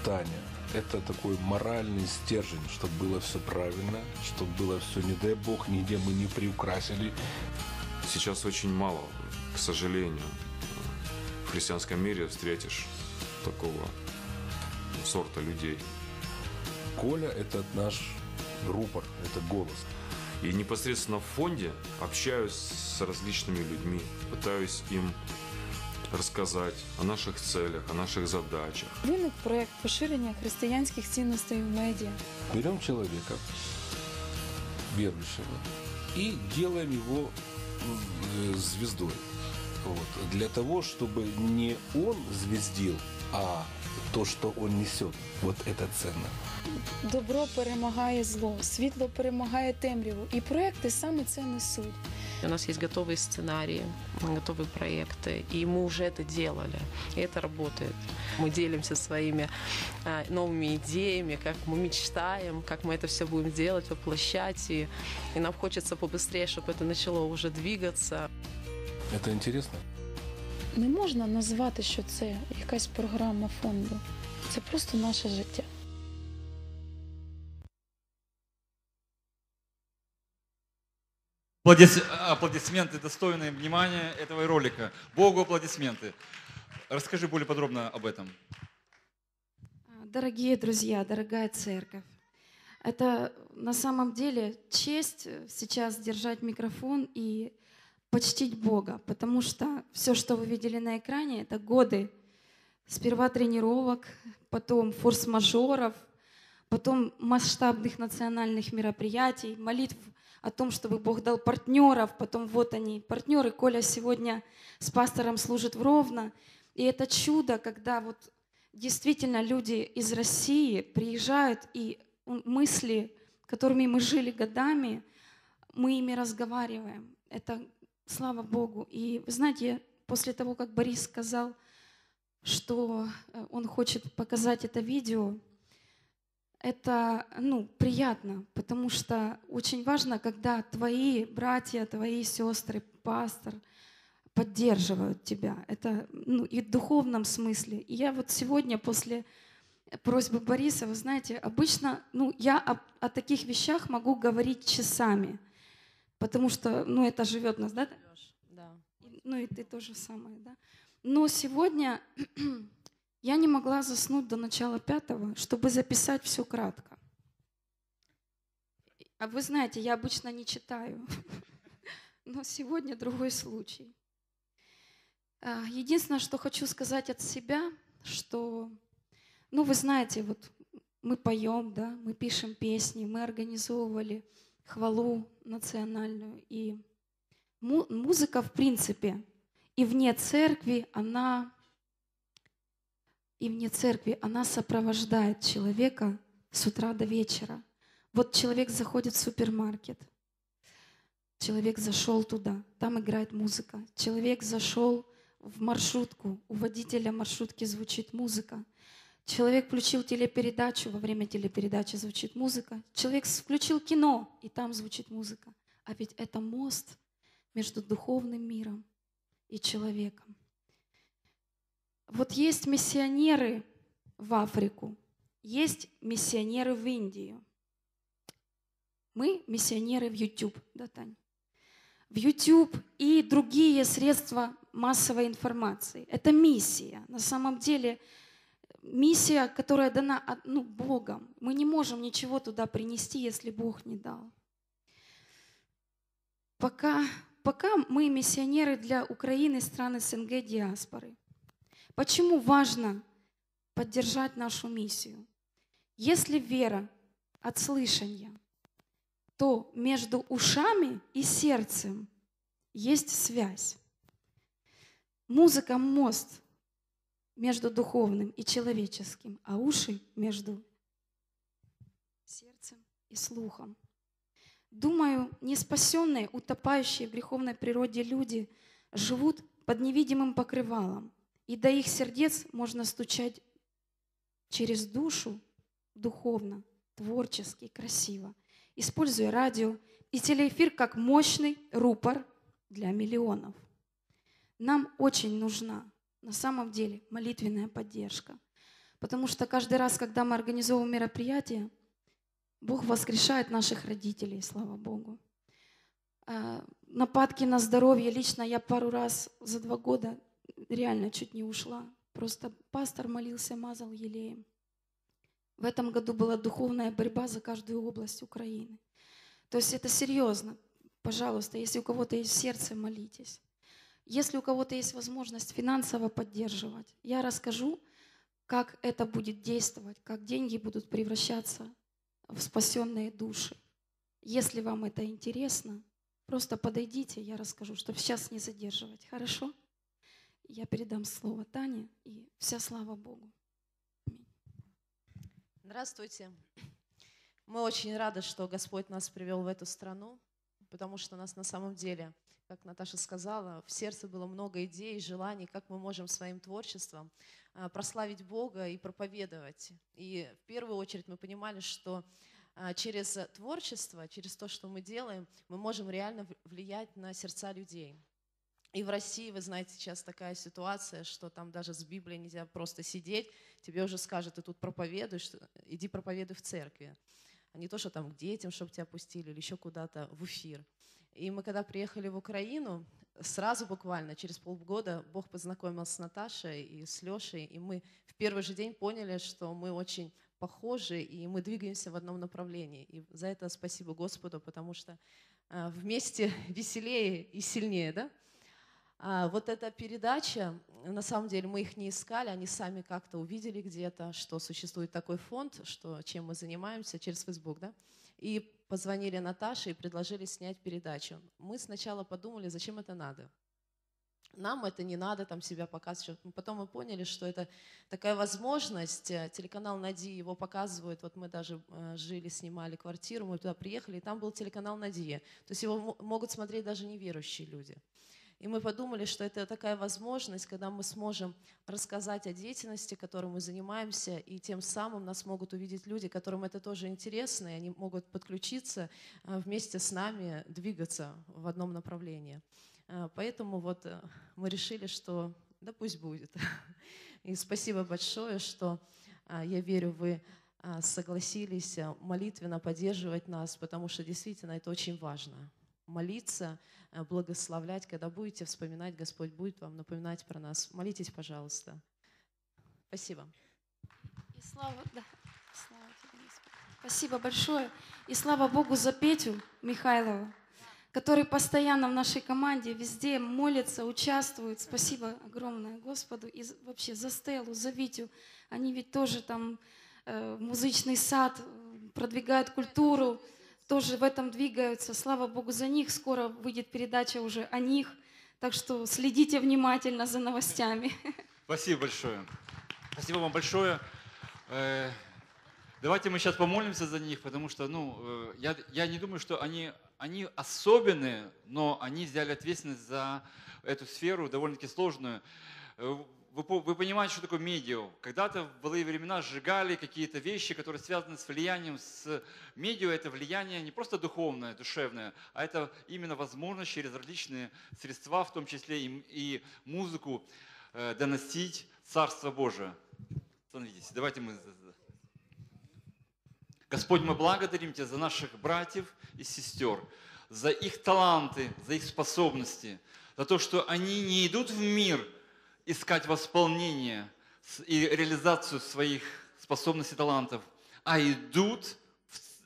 J: Таня – это такой моральный стержень, чтобы было все правильно, чтобы было все, не дай бог, нигде мы не приукрасили.
K: сейчас очень мало, к сожалению. В христианском мире встретишь такого сорта людей.
J: Коля – это наш рупор, это голос.
K: И непосредственно в фонде общаюсь с различными людьми, пытаюсь им рассказать о наших целях, о наших задачах.
I: Виник проект поширення християнських цінностей в медіа.
J: Берем человека, верующего, и делаем его э, звездой. Вот. Для того, чтобы не он звездил, а то, что он несет. Вот это ценно.
I: Добро перемагає зло, світло перемагає темряву. І проекти саме це несуть.
L: У нас есть готовые сценарии, готовые проекты, и мы уже это делали, и это работает. Мы делимся своими э, новыми идеями, как мы мечтаем, как мы это все будем делать, воплощать, и, и нам хочется побыстрее, чтобы это начало уже двигаться.
J: Это интересно.
I: Не можна назвати, що це якась програма фонду. Це просто наше життя.
C: Аплодис- Аплодисменты, достойные внимания этого ролика. Богу аплодисменты. Расскажи более подробно об этом.
M: Дорогие друзья, дорогая церковь, это на самом деле честь сейчас держать микрофон и почтить Бога, потому что все, что вы видели на экране, это годы сперва тренировок, потом форс-мажоров, потом масштабных национальных мероприятий, молитв о том, чтобы Бог дал партнеров, потом вот они, партнеры. Коля сегодня с пастором служит в Ровно, и это чудо, когда вот действительно люди из России приезжают, и мысли, которыми мы жили годами, мы ими разговариваем. Это слава Богу. И вы знаете, после того, как Борис сказал, что э, он хочет показать это видео, это ну, приятно, потому что очень важно, когда твои братья, твои сестры, пастор поддерживают тебя. Это ну, и в духовном смысле. И я вот сегодня после просьбы Бориса, вы знаете, обычно ну, я о, о таких вещах могу говорить часами, потому что ну, это живет нас, да?
L: Да.
M: Ну и ты тоже самое, да? Но сегодня я не могла заснуть до начала пятого, чтобы записать все кратко. А вы знаете, я обычно не читаю, но сегодня другой случай. А, Единственное, что хочу сказать от себя, что, ну, вы знаете, вот мы поем, да, мы пишем песни, мы организовывали хвалу национальную, и му- музыка, в принципе, и вне церкви, она и вне церкви, она сопровождает человека с утра до вечера. Вот человек заходит в супермаркет, человек зашел туда, там играет музыка. Человек зашел в маршрутку, у водителя маршрутки звучит музыка. Человек включил телепередачу, во время телепередачи звучит музыка. Человек включил кино, и там звучит музыка. А ведь это мост между духовным миром и человеком. Вот есть миссионеры в Африку, есть миссионеры в Индию. Мы миссионеры в YouTube, да, Тань? В YouTube и другие средства массовой информации. Это миссия. На самом деле миссия, которая дана ну, Богом. Мы не можем ничего туда принести, если Бог не дал. Пока, пока мы миссионеры для Украины, стран СНГ, диаспоры. Почему важно поддержать нашу миссию? Если вера от слышания, то между ушами и сердцем есть связь. Музыка – мост между духовным и человеческим, а уши между сердцем и слухом. Думаю, неспасенные, утопающие в греховной природе люди живут под невидимым покрывалом, и до их сердец можно стучать через душу духовно, творчески, красиво, используя радио и телеэфир как мощный рупор для миллионов. Нам очень нужна на самом деле молитвенная поддержка, потому что каждый раз, когда мы организовываем мероприятие, Бог воскрешает наших родителей, слава Богу. А, Нападки на здоровье. Лично я пару раз за два года реально чуть не ушла. Просто пастор молился, мазал елеем. В этом году была духовная борьба за каждую область Украины. То есть это серьезно. Пожалуйста, если у кого-то есть сердце, молитесь. Если у кого-то есть возможность финансово поддерживать, я расскажу, как это будет действовать, как деньги будут превращаться в спасенные души. Если вам это интересно, Просто подойдите, я расскажу, чтобы сейчас не задерживать. Хорошо? Я передам слово Тане, и вся слава Богу.
N: Здравствуйте. Мы очень рады, что Господь нас привел в эту страну, потому что нас на самом деле, как Наташа сказала, в сердце было много идей, желаний, как мы можем своим творчеством а, прославить Бога и проповедовать. И в первую очередь мы понимали, что а, через творчество, через то, что мы делаем, мы можем реально влиять на сердца людей. И в России, вы знаете, сейчас такая ситуация, что там даже с Библией нельзя просто сидеть, тебе уже скажут, ты тут проповедуешь, иди проповедуй в церкви. А не то, что там к детям, чтобы тебя пустили, или еще куда-то в эфир. И мы когда приехали в Украину, сразу буквально, через полгода, Бог познакомил с Наташей и с Лешей, и мы в первый же день поняли, что мы очень похожи, и мы двигаемся в одном направлении. И за это спасибо Господу, потому что а, вместе веселее и сильнее, да? А, вот эта передача, на самом деле мы их не искали, они сами как-то увидели где-то, что существует такой фонд, что, чем мы занимаемся через Facebook, да? И позвонили Наташе и предложили снять передачу. Мы сначала подумали, зачем это надо. Нам это не надо там себя показывать. Потом мы поняли, что это такая возможность. Э, телеканал Нади его показывает. Вот мы даже э, жили, снимали квартиру, мы туда приехали, и там был телеканал Надия. То есть его могут смотреть даже неверующие люди. И мы подумали, что это такая возможность, когда мы сможем рассказать о деятельности, которой мы занимаемся, и тем самым нас могут увидеть люди, которым это тоже интересно, и они могут подключиться э, вместе с нами, двигаться в одном направлении. Э, поэтому вот э, мы решили, что да пусть будет. И спасибо большое, что я верю, вы согласились молитвенно поддерживать нас, потому что действительно это очень важно молиться, благословлять. Когда будете вспоминать, Господь будет вам напоминать про нас. Молитесь, пожалуйста. Спасибо.
M: И слава, да, слава тебе, Господи. Спасибо большое. И слава Богу за Петю Михайлова, который постоянно в нашей команде везде молится, участвует. Спасибо огромное Господу. И вообще за Стеллу, за Витю. Они ведь тоже там э, музычный сад, э, продвигают культуру тоже в этом двигаются. Слава Богу за них. Скоро выйдет передача уже о них. Так что следите внимательно за новостями.
C: Спасибо большое. Спасибо вам большое. Э, давайте мы сейчас помолимся за них, потому что, ну, э, я, я не думаю, что они, они особенные, но они взяли ответственность за эту сферу довольно-таки сложную. Вы, вы понимаете, что такое медиа? Когда-то в былые времена сжигали какие-то вещи, которые связаны с влиянием. С медиа это влияние не просто духовное, душевное, а это именно возможность через различные средства, в том числе и, и музыку, э, доносить Царство Божие. Становитесь, давайте мы... Господь, мы благодарим Тебя за наших братьев и сестер, за их таланты, за их способности, за то, что они не идут в мир – искать восполнение и реализацию своих способностей и талантов, а идут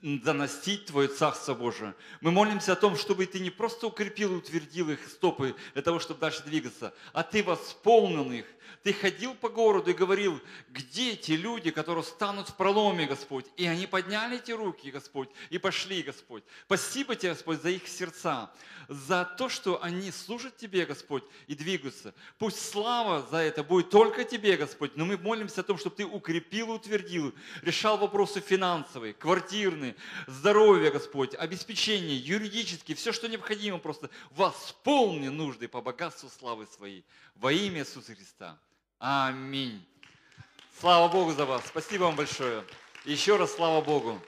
C: доносить Твое Царство Божие. Мы молимся о том, чтобы Ты не просто укрепил и утвердил их стопы для того, чтобы дальше двигаться, а Ты восполнил их ты ходил по городу и говорил, где те люди, которые станут в проломе, Господь? И они подняли эти руки, Господь, и пошли, Господь. Спасибо Тебе, Господь, за их сердца, за то, что они служат Тебе, Господь, и двигаются. Пусть слава за это будет только Тебе, Господь, но мы молимся о том, чтобы Ты укрепил и утвердил, решал вопросы финансовые, квартирные, здоровья, Господь, обеспечение, юридические, все, что необходимо, просто восполни нужды по богатству славы Своей. Во имя Иисуса Христа. Аминь. Слава Богу за вас. Спасибо вам большое. Еще раз слава Богу.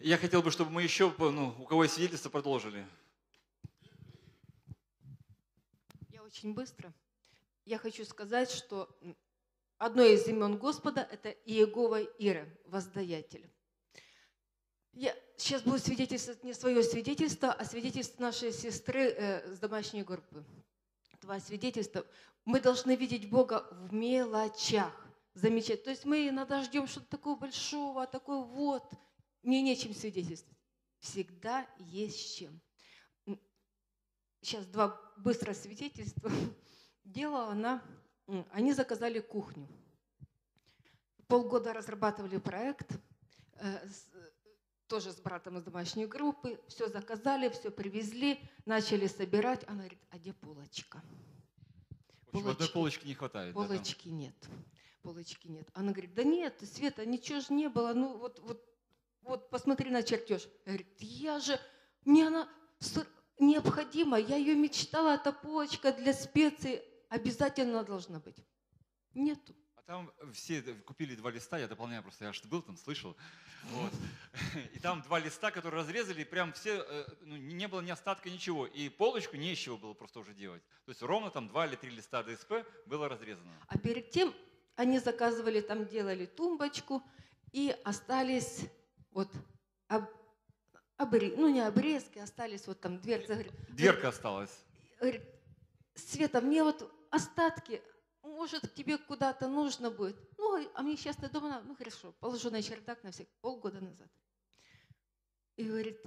C: Я хотел бы, чтобы мы еще, ну, у кого есть свидетельство, продолжили.
O: Я очень быстро. Я хочу сказать, что одно из имен Господа – это Иегова Ира, воздаятель. Я сейчас буду свидетельствовать не свое свидетельство, а свидетельство нашей сестры э, с домашней группы два свидетельства, мы должны видеть Бога в мелочах. Замечать. То есть мы иногда ждем что-то такого большого, такое вот. Мне нечем свидетельствовать. Всегда есть чем. Сейчас два быстро свидетельства. Делала она, они заказали кухню. Полгода разрабатывали проект. Э, тоже с братом из домашней группы, все заказали, все привезли, начали собирать. Она говорит, а где полочка?
C: В общем, одной полочки не хватает. да, там?
O: Полочки нет. Полочки нет. Она говорит, да нет, Света, ничего же не было. Ну вот, вот, вот посмотри на чертеж. Говорит, я же, мне она необходима, я ее мечтала, эта полочка для специй обязательно должна быть. Нету.
C: А там все купили два листа, я дополняю просто, я же был там, слышал. Вот. И там два листа, которые разрезали, и прям все, э, ну, не было ни остатка, ничего. И полочку не из чего было просто уже делать. То есть ровно там два или три листа ДСП было разрезано.
O: А перед тем они заказывали, там делали тумбочку, и остались вот об- обре- ну не обрезки, остались вот там дверцы. Говорит,
C: Дверка осталась.
O: говорит, Света, мне вот остатки, может, тебе куда-то нужно будет. Ну, а мне сейчас на дома. Ну, хорошо, положу на чердак на всех полгода назад. И говорит,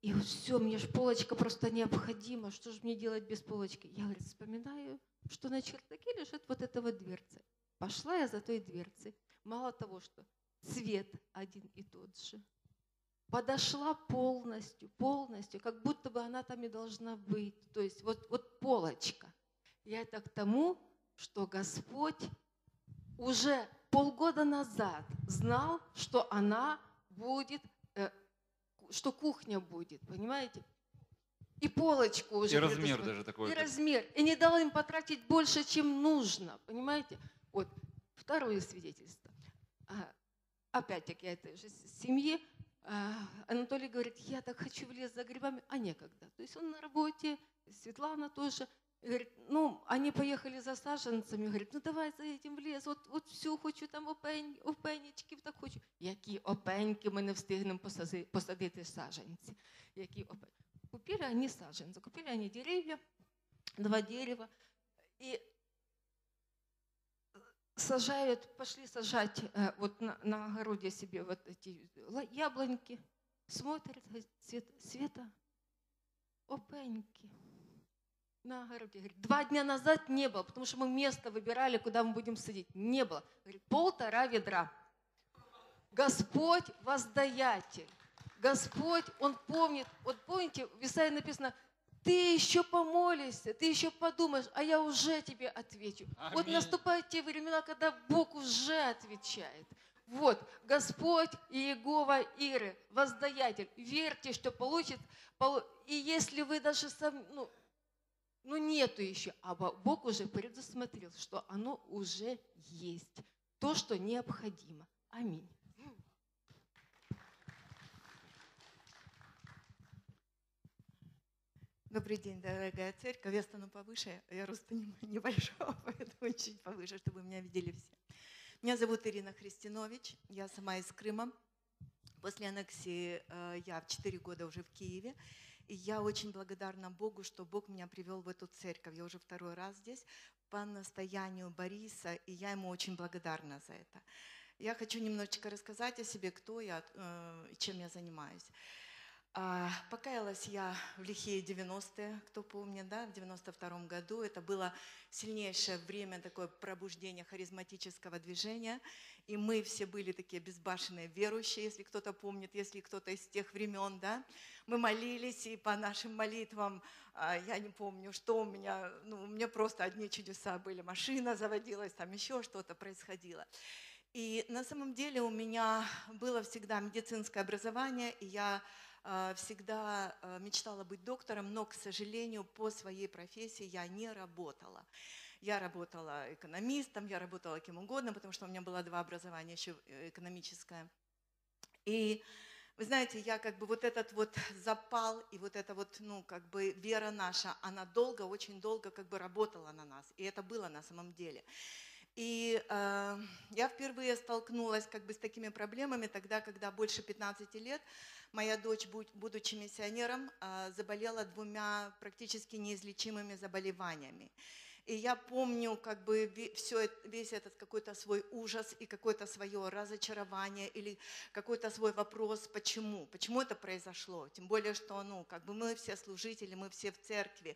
O: и все, мне же полочка просто необходима. Что же мне делать без полочки? Я, говорит, вспоминаю, что на чердаке лежит вот эта вот дверца. Пошла я за той дверцей. Мало того, что цвет один и тот же. Подошла полностью, полностью, как будто бы она там и должна быть. То есть вот, вот полочка. Я это к тому, что Господь уже полгода назад знал, что она будет, э, что кухня будет, понимаете? И полочку уже.
C: И размер даже такой.
O: И размер. И не дал им потратить больше, чем нужно, понимаете? Вот второе свидетельство. А, Опять-таки, этой же семьи а, Анатолий говорит, я так хочу в лес за грибами, а некогда. То есть он на работе, Светлана тоже. И Говорит, ну, они поехали за саженцами, говорит, ну давай заїдемо в ліс, от, от всю хочу там опень, опенечків, так хочу. Які опеньки ми не встигнемо посази- посадити саженці? Які опеньки? Купили они саженцы, купили они деревья, два дерева, и сажают, пошли сажать э, вот на, на огороде себе вот эти ла- яблоньки. Смотрят, говорит, Света, Света, опеньки На огороде. Говорит, два дня назад не было, потому что мы место выбирали, куда мы будем садить. Не было. Говорит, полтора ведра. Господь воздаятель. Господь, Он помнит. Вот помните, в Исаии написано, ты еще помолишься, ты еще подумаешь, а я уже тебе отвечу. Вот
C: Аминь.
O: наступают те времена, когда Бог уже отвечает. Вот, Господь Иегова Иры, воздаятель. Верьте, что получит. полу- И если вы даже сам, ну, ну нету еще, а Бо- Бог уже предусмотрел, что оно уже есть. То, что необходимо. Аминь.
P: Добрый день, дорогая церковь. Я стану повыше. Я роста не- небольшого, поэтому чуть повыше, чтобы меня видели все. Меня зовут Ирина Христинович. Я сама из Крыма. После аннексии э, я в 4 года уже в Киеве. И я очень благодарна Богу, что Бог меня привел в эту церковь. Я уже второй раз здесь по настоянию Бориса, и я ему очень благодарна за это. Я хочу немножечко рассказать о себе, кто я э, чем я занимаюсь. А, Покаялась я в лихие 90-е, кто помнит, да, в 92 году. Это было сильнейшее время такое пробуждения харизматического движения. И мы все были такие безбашенные верующие, если кто-то помнит, если кто-то из тех времен, да. Мы молились, и по нашим молитвам, а, я не помню, что у меня, ну, у меня просто одни чудеса были. Машина заводилась, там еще что-то происходило. И на самом деле у меня было всегда медицинское образование, и я всегда э, мечтала быть доктором, но, к сожалению, по своей профессии я не работала. Я работала экономистом, я работала кем угодно, потому что у меня было два образования, еще э, экономическое. И вы знаете, я как бы вот этот вот запал и вот эта вот, ну, как бы вера наша, она долго, очень долго как бы работала на нас. И это было на самом деле. И э, я впервые столкнулась как бы с такими проблемами тогда, когда больше 15 лет моя дочь, будучи миссионером, э, заболела двумя практически неизлечимыми заболеваниями. И я помню как бы все, весь этот какой-то свой ужас и какое-то свое разочарование или какой-то свой вопрос, почему, почему это произошло. Тем более, что ну, как бы мы все служители, мы все в церкви.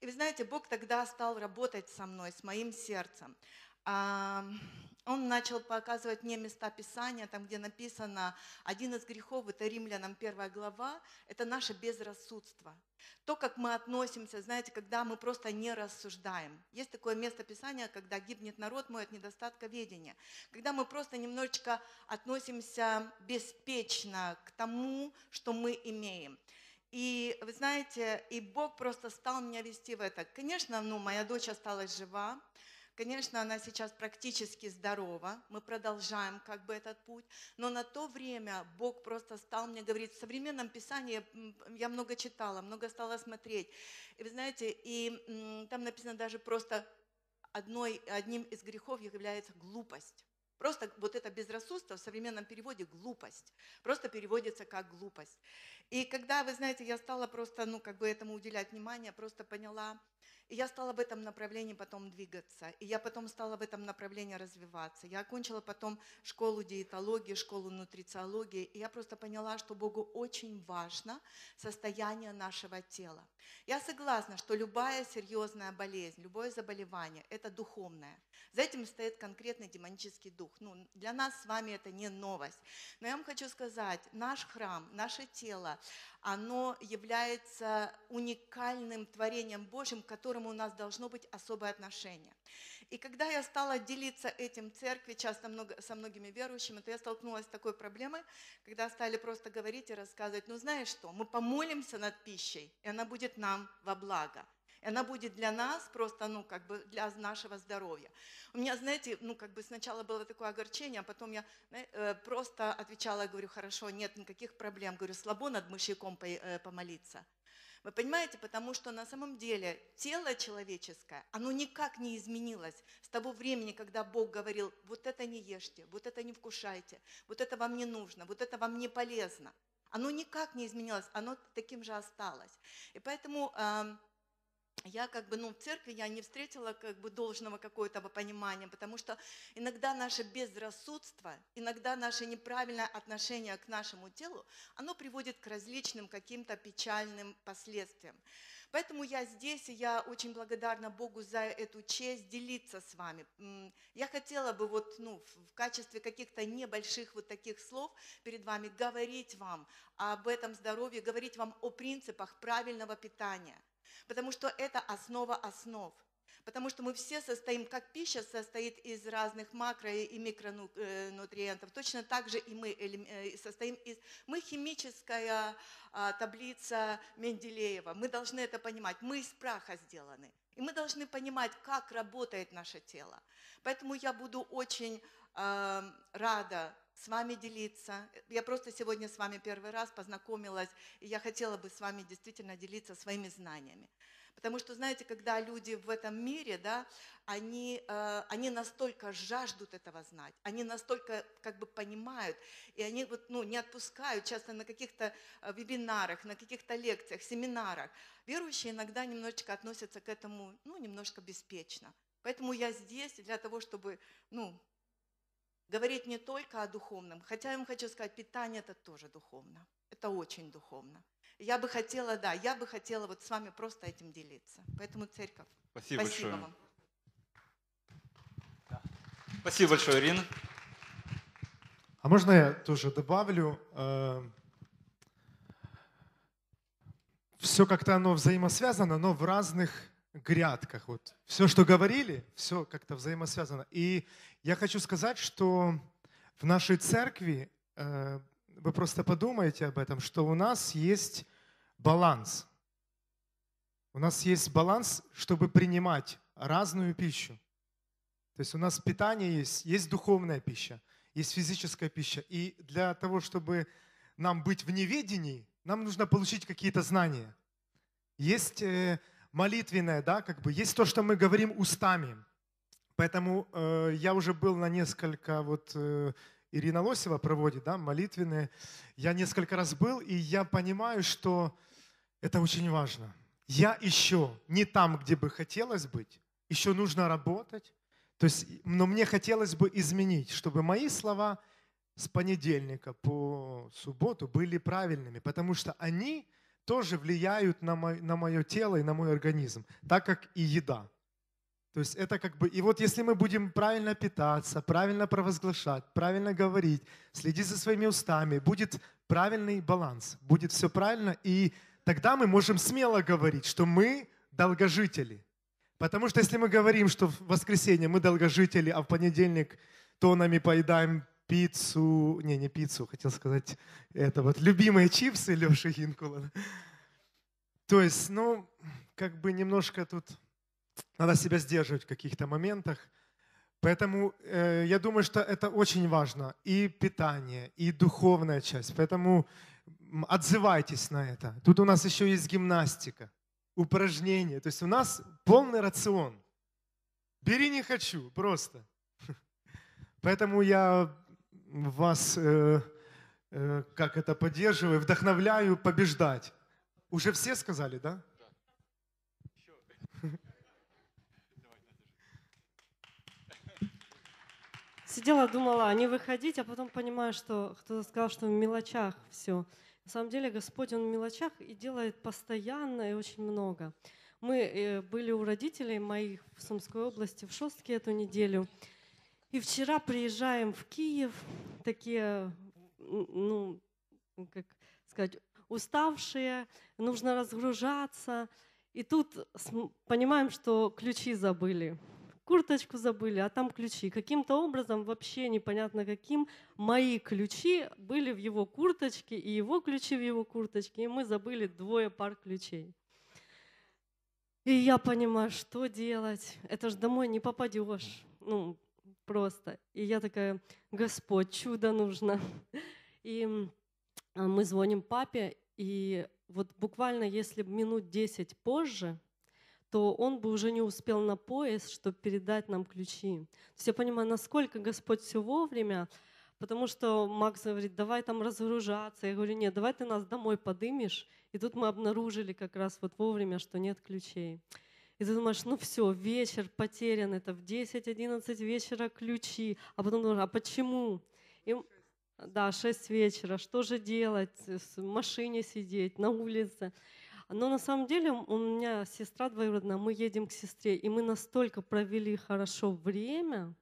P: И вы знаете, Бог тогда стал работать со мной, с моим сердцем. Он начал показывать мне места Писания, там, где написано, один из грехов, это Римлянам первая глава, это наше безрассудство. То, как мы относимся, знаете, когда мы просто не рассуждаем. Есть такое место Писания, когда гибнет народ мой от недостатка ведения. Когда мы просто немножечко относимся беспечно к тому, что мы имеем. И вы знаете, и Бог просто стал меня вести в это. Конечно, ну, моя дочь осталась жива, Конечно, она сейчас практически здорова, мы продолжаем как бы этот путь, но на то время Бог просто стал мне говорить, в современном Писании я много читала, много стала смотреть, и вы знаете, и там написано даже просто одной, одним из грехов является глупость. Просто вот это безрассудство в современном переводе глупость. Просто переводится как глупость. И когда, вы знаете, я стала просто, ну, как бы этому уделять внимание, просто поняла, я стала в этом направлении потом двигаться. И я потом стала в этом направлении развиваться. Я окончила потом школу диетологии, школу нутрициологии. И я просто поняла, что Богу очень важно состояние нашего тела. Я согласна, что любая серьезная болезнь, любое заболевание – это духовное. За этим стоит конкретный демонический дух. Ну, для нас с вами это не новость. Но я вам хочу сказать, наш храм, наше тело, оно является уникальным творением Божьим, к которому у нас должно быть особое отношение. И когда я стала делиться этим церкви, часто много, со многими верующими, то я столкнулась с такой проблемой, когда стали просто говорить и рассказывать, ну знаешь что, мы помолимся над пищей, и она будет нам во благо. И она будет для нас просто, ну, как бы для нашего здоровья. У меня, знаете, ну, как бы сначала было такое огорчение, а потом я э, просто отвечала, говорю, хорошо, нет никаких проблем. Говорю, слабо над мышьяком э, помолиться. Вы понимаете, потому что на самом деле тело человеческое, оно никак не изменилось с того времени, когда Бог говорил, вот это не ешьте, вот это не вкушайте, вот это вам не нужно, вот это вам не полезно. Оно никак не изменилось, оно таким же осталось. И поэтому я как бы, ну, в церкви я не встретила как бы должного какого-то понимания, потому что иногда наше безрассудство, иногда наше неправильное отношение к нашему телу, оно приводит к различным каким-то печальным последствиям. Поэтому я здесь, и я очень благодарна Богу за эту честь делиться с вами. Я хотела бы вот, ну, в качестве каких-то небольших вот таких слов перед вами говорить вам об этом здоровье, говорить вам о принципах правильного питания – потому что это основа основ. Потому что мы все состоим, как пища состоит из разных макро- и микронутриентов, точно так же и мы э, состоим из... Мы химическая а, таблица Менделеева, мы должны это понимать, мы из праха сделаны. И мы должны понимать, как работает наше тело. Поэтому я буду очень э, рада с вами делиться. Я просто сегодня с вами первый раз познакомилась, и я хотела бы с вами действительно делиться своими знаниями. Потому что, знаете, когда люди в этом мире, да, они, э, они настолько жаждут этого знать, они настолько как бы понимают, и они вот, ну, не отпускают часто на каких-то э, вебинарах, на каких-то лекциях, семинарах. Верующие иногда немножечко относятся к этому, ну, немножко беспечно. Поэтому я здесь для того, чтобы, ну, говорить не только о духовном, хотя я вам хочу сказать, питание это тоже духовно, это очень духовно. Я бы хотела, да, я бы хотела вот с вами просто этим делиться. Поэтому церковь.
C: Спасибо,
P: спасибо
C: большое.
P: вам.
C: Спасибо большое, Ирина.
A: А можно я тоже добавлю? Все как-то оно взаимосвязано, но в разных грядках. Вот все, что говорили, все как-то взаимосвязано. И я хочу сказать, что в нашей церкви, э, вы просто подумайте об этом, что у нас есть баланс. У нас есть баланс, чтобы принимать разную пищу. То есть у нас питание есть, есть духовная пища, есть физическая пища. И для того, чтобы нам быть в неведении, нам нужно получить какие-то знания. Есть э, молитвенное, да, как бы, есть то, что мы говорим устами. Поэтому э, я уже был на несколько, вот э, Ирина Лосева проводит, да, молитвенные. Я несколько раз был, и я понимаю, что это очень важно. Я еще не там, где бы хотелось быть, еще нужно работать. То есть, но мне хотелось бы изменить, чтобы мои слова с понедельника по субботу были правильными, потому что они тоже влияют на, мое, на мое тело и на мой организм, так как и еда. То есть это как бы, и вот если мы будем правильно питаться, правильно провозглашать, правильно говорить, следить за своими устами, будет правильный баланс, будет все правильно, и тогда мы можем смело говорить, что мы долгожители. Потому что если мы говорим, что в воскресенье мы долгожители, а в понедельник тонами поедаем пиццу, не, не пиццу, хотел сказать, это вот любимые чипсы Леши Гинкула. То есть, ну, как бы немножко тут надо себя сдерживать в каких-то моментах. Поэтому э, я думаю, что это очень важно. И питание, и духовная часть. Поэтому отзывайтесь на это. Тут у нас еще есть гимнастика, упражнения. То есть у нас полный рацион. Бери не хочу, просто. Поэтому я вас, э, э, как это, поддерживаю, вдохновляю побеждать. Уже все сказали, да?
Q: Сидела, думала, не выходить, а потом понимаю, что кто-то сказал, что в мелочах все. На самом деле Господь, Он в мелочах и делает постоянно и очень много. Мы э, были у родителей моих в Сумской области в Шостке эту неделю. И вчера приезжаем в Киев, такие, ну, как сказать, уставшие, нужно разгружаться. И тут понимаем, что ключи забыли курточку забыли, а там ключи. Каким-то образом, вообще непонятно каким, мои ключи были в его курточке, и его ключи в его курточке, и мы забыли двое пар ключей. И я понимаю, что делать. Это же домой не попадешь. Ну, просто. И я такая, Господь, чудо нужно. И мы звоним папе, и вот буквально если минут 10 позже, то он бы уже не успел на поезд, чтобы передать нам ключи. То есть я понимаю, насколько Господь все вовремя, потому что Макс говорит, давай там разгружаться. Я говорю, нет, давай ты нас домой подымешь. И тут мы обнаружили как раз вот вовремя, что нет ключей. И ты думаешь, ну все, вечер потерян, это в 10-11 вечера ключи. А потом думаешь, а почему? И, да, 6 вечера, что же делать? В машине сидеть, на улице. Но на самом деле у меня сестра двоюродная, мы едем к сестре, и мы настолько провели хорошо время,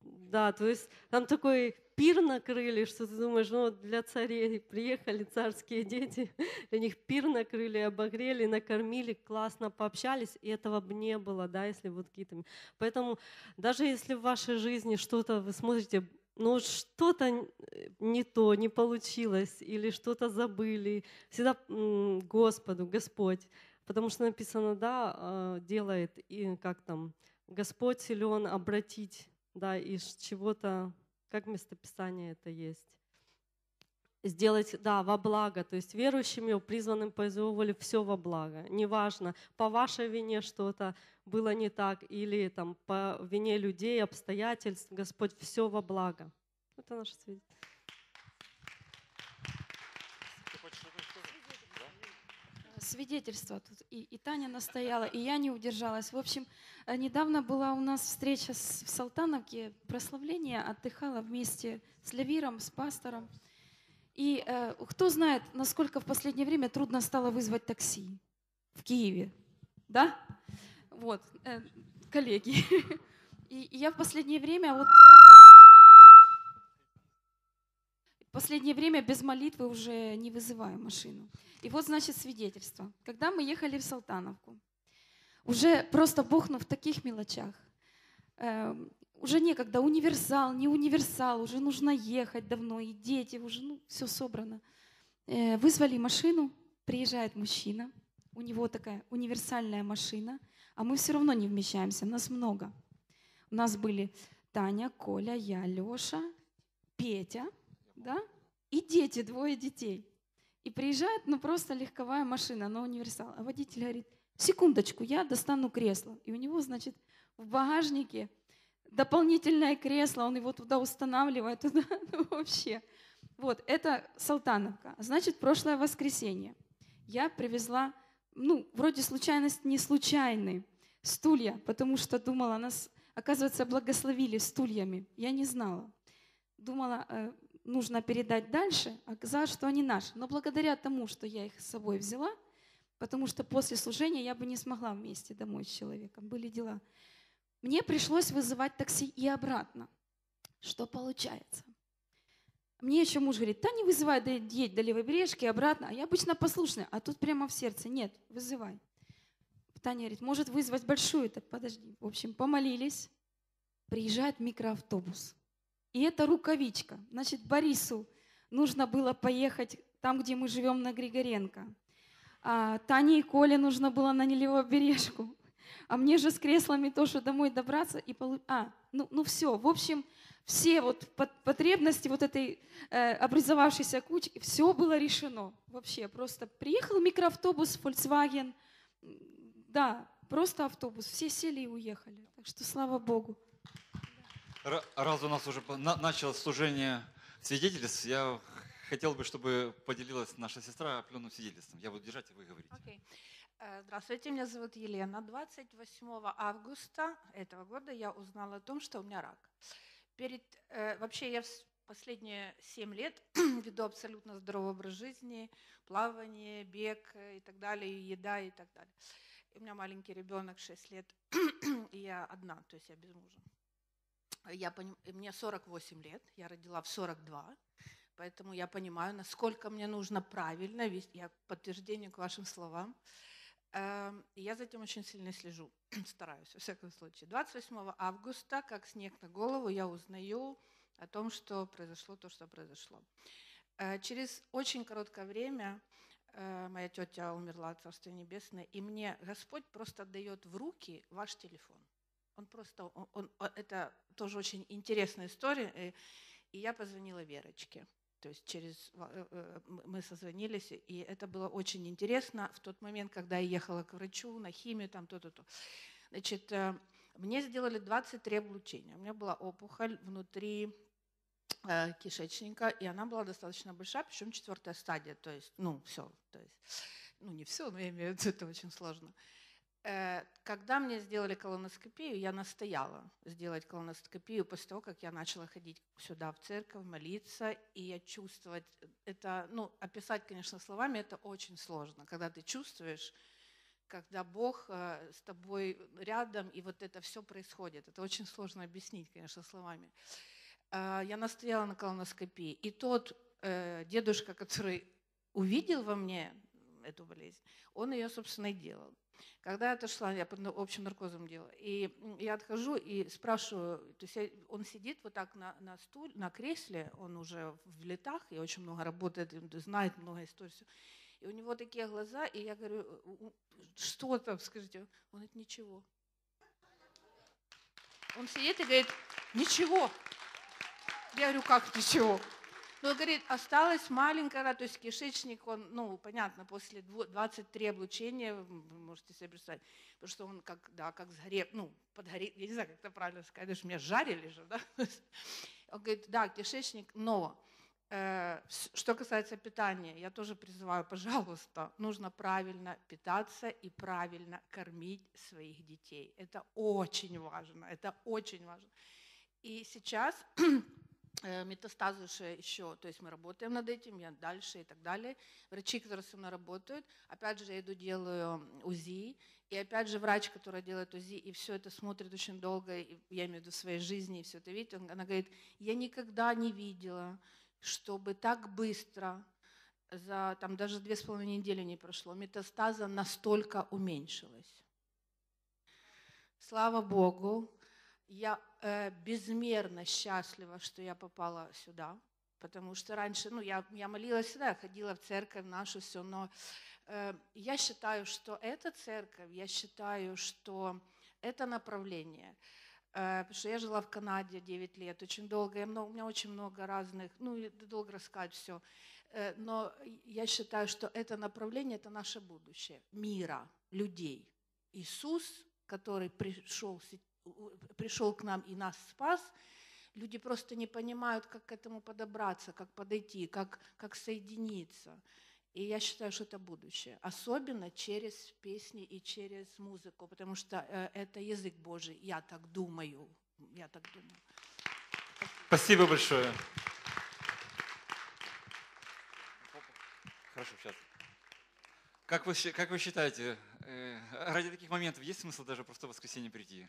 Q: да, то есть там такой пир накрыли, что ты думаешь, ну для царей приехали царские дети, для них пир накрыли, обогрели, накормили, классно пообщались, и этого бы не было, да, если вот какие-то... Поэтому даже если в вашей жизни что-то, вы смотрите, но что-то не то, не получилось, или что-то забыли, всегда Господу, Господь. Потому что написано, да, а, делает, и как там, Господь силен обратить, да, из чего-то, как местописание это есть. Сделать, да, во благо, то есть верующим его, призванным по его воле, все во благо. Неважно, по вашей вине что-то было не так, или там по вине людей, обстоятельств, Господь все во благо. Это наше свидетельство.
M: Свидетельство тут. И, и Таня настояла, и я не удержалась. В общем, э, недавно была у нас встреча с, в Салтановке, прославление, отдыхала вместе с Левиром, с пастором. И э, кто знает, насколько в последнее время трудно стало вызвать такси в Киеве, да? Вот, э, коллеги. И, и я в последнее время вот в последнее время без молитвы уже не вызываю машину. И вот, значит, свидетельство. Когда мы ехали в Салтановку, уже просто Бог, ну, в таких мелочах, э, уже некогда, универсал, не универсал, уже нужно ехать давно, и дети, уже, ну, все собрано. Э, вызвали машину, приезжает мужчина, у него такая универсальная машина, а мы все равно не вмещаемся, нас много. У нас были Таня, Коля, я, Леша, Петя, да, и дети, двое детей. И приезжает, ну, просто легковая машина, но универсал. А водитель говорит, секундочку, я достану кресло. И у него, значит, в багажнике дополнительное кресло, он его туда устанавливает, туда, ну, вообще. Вот, это Салтановка. Значит, прошлое воскресенье я привезла, ну, вроде случайность не случайный, стулья, потому что думала, нас, оказывается, благословили стульями. Я не знала. Думала, э, нужно передать дальше, оказалось, что они наши. Но благодаря тому, что я их с собой взяла, потому что после служения я бы не смогла вместе домой с человеком, были дела. Мне пришлось вызывать такси и обратно. Что получается? Мне еще муж говорит, да не вызывай, да едь до левобережки обратно. А я обычно послушная, а тут прямо в сердце. Нет, вызывай. Таня говорит, может вызвать большую? Так подожди. В общем, помолились. Приезжает микроавтобус. И это рукавичка. Значит, Борису нужно было поехать там, где мы живем, на Григоренко. А Тане и Коле нужно было на Левобережку. А мне же с креслами тоже домой добраться и полу... А, ну, ну все. В общем, все вот потребности вот этой э, образовавшейся кучки, все было решено. Вообще, просто приехал микроавтобус Volkswagen, да, просто автобус, все сели и уехали. Так что слава Богу.
C: Раз у нас уже на- началось служение свидетельств, я хотел бы, чтобы поделилась наша сестра определенным свидетельством. Я буду держать, и вы говорите.
R: Окей. Э, Здравствуйте, меня зовут Елена. 28 августа этого года я узнала о том, что у меня рак. Перед, э, вообще я последние 7 лет веду абсолютно здоровый образ жизни, плавание, бег э, и так далее, и еда и так далее. У меня маленький ребенок, 6 лет, и я одна, то есть я без мужа. Я поним... Мне 48 лет, я родила в 42, поэтому я понимаю, насколько мне нужно правильно вести, я подтверждение к вашим словам. Эм, Я за этим очень сильно слежу, стараюсь, во всяком случае. 28 августа, как снег на голову, я узнаю о том, что произошло то, что произошло. Э, Через очень короткое время э, моя тетя умерла, Царство Небесное, и мне Господь просто отдает в руки ваш телефон. Он просто, он, он- это тоже очень интересная история. э, И я позвонила Верочке. То есть через э, э, мы созвонились, и это было очень интересно в тот момент, когда я ехала к врачу на химию, там то-то-то. Значит, мне сделали 23 облучения. У меня была опухоль внутри кишечника, и она была достаточно большая, причем четвертая стадия, то есть, ну, все, то есть, ну, не все, но я имею в виду, это очень сложно. Э, Когда мне сделали колоноскопию, я настояла сделать колоноскопию после того, как я начала ходить сюда в церковь, молиться, и я чувствовать это, ну, описать, конечно, словами, это очень сложно, когда ты чувствуешь, когда Бог э, с тобой рядом, и вот это все происходит. Это очень сложно объяснить, конечно, словами. Э, Я настояла на колоноскопии, и тот э, дедушка, который увидел во мне эту болезнь, он ее, собственно, и делал. Когда я отошла, я под общим наркозом делала, и я отхожу и спрашиваю, то есть я- он сидит вот так на, на стуле, на кресле, он уже в летах, и очень много работает, знает много историй. И у него такие глаза, и я говорю, «У- у- что там, скажите? Он говорит, ничего. Он сидит и говорит, ничего. Я говорю, как ничего? Ну, говорит, осталась маленькая, то есть кишечник, он, ну, понятно, после дво- 23 облучения, вы можете себе представить, потому что он как, да, как сгорел, ну, подгорел, я не знаю, как это правильно сказать, что меня жарили же, да? Он говорит, да, кишечник, но э, что касается питания, я тоже призываю, пожалуйста, нужно правильно питаться и правильно кормить своих детей. Это очень важно, это очень важно. И сейчас метастазы уже еще, то есть мы работаем над этим, я дальше и так далее. Врачи, которые со мной работают, опять же, я иду делаю УЗИ, и опять же врач, который делает УЗИ, и все это смотрит очень долго, и я имею в виду своей жизни, и все это видит, он- она говорит, я никогда не видела, чтобы так быстро, за там даже две с половиной недели не прошло, метастаза настолько уменьшилась. Слава Богу, я э, безмерно счастлива, что я попала сюда, потому что раньше, ну, я, я молилась сюда, ходила в церковь нашу, все, но э, я считаю, что эта церковь, я считаю, что это направление. Э, Потому что я жила в Канаде 9 лет, очень долго, я много, у меня очень много разных, ну, долго рассказать все. Но я считаю, что это направление, это наше будущее, мира, людей. Иисус, который пришел, пришел к нам и нас спас, люди просто не понимают, как к этому подобраться, как подойти, как, как соединиться. И я считаю, что это будущее. Особенно через песни и через музыку, потому что э, это язык Божий. Я так думаю. Я так думаю.
C: Спасибо большое. Хорошо, сейчас. Как вы, как вы считаете, э, ради таких моментов есть смысл даже просто в воскресенье прийти?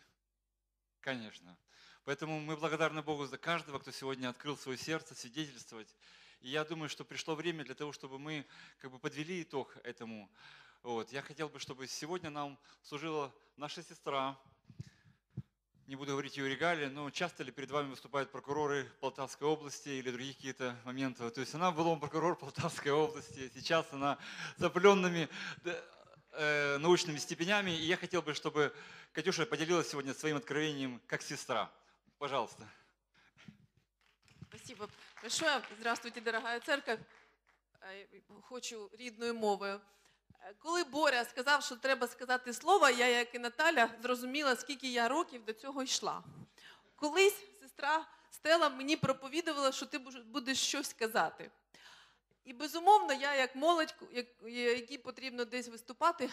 C: Конечно. Поэтому мы благодарны Богу за каждого, кто сегодня открыл свое сердце, свидетельствовать. И я думаю, что пришло время для того, чтобы мы как бы подвели итог этому. Вот. Я хотел бы, чтобы сегодня нам служила наша сестра, не буду говорить ее регалии, но часто ли перед вами выступают прокуроры Полтавской области или других какие-то моменты? То есть она была прокурор Полтавской области, сейчас она с определенными э, научными степенями. И я хотел бы, чтобы Катюша поделилась сегодня своим откровением как сестра. Пожалуйста.
S: Спасибо большое. Здравствуйте, дорогая церковь. Е, Хочу рідною мовою. Е, Коли Боря сказав, що треба сказати слово, я, як і Наталя, зрозуміла, скільки я років до цього йшла. Колись сестра Стела мені проповідувала, що ти буж- будеш щось казати. І безумовно, я, як молодь, як- якій потрібно десь виступати, м,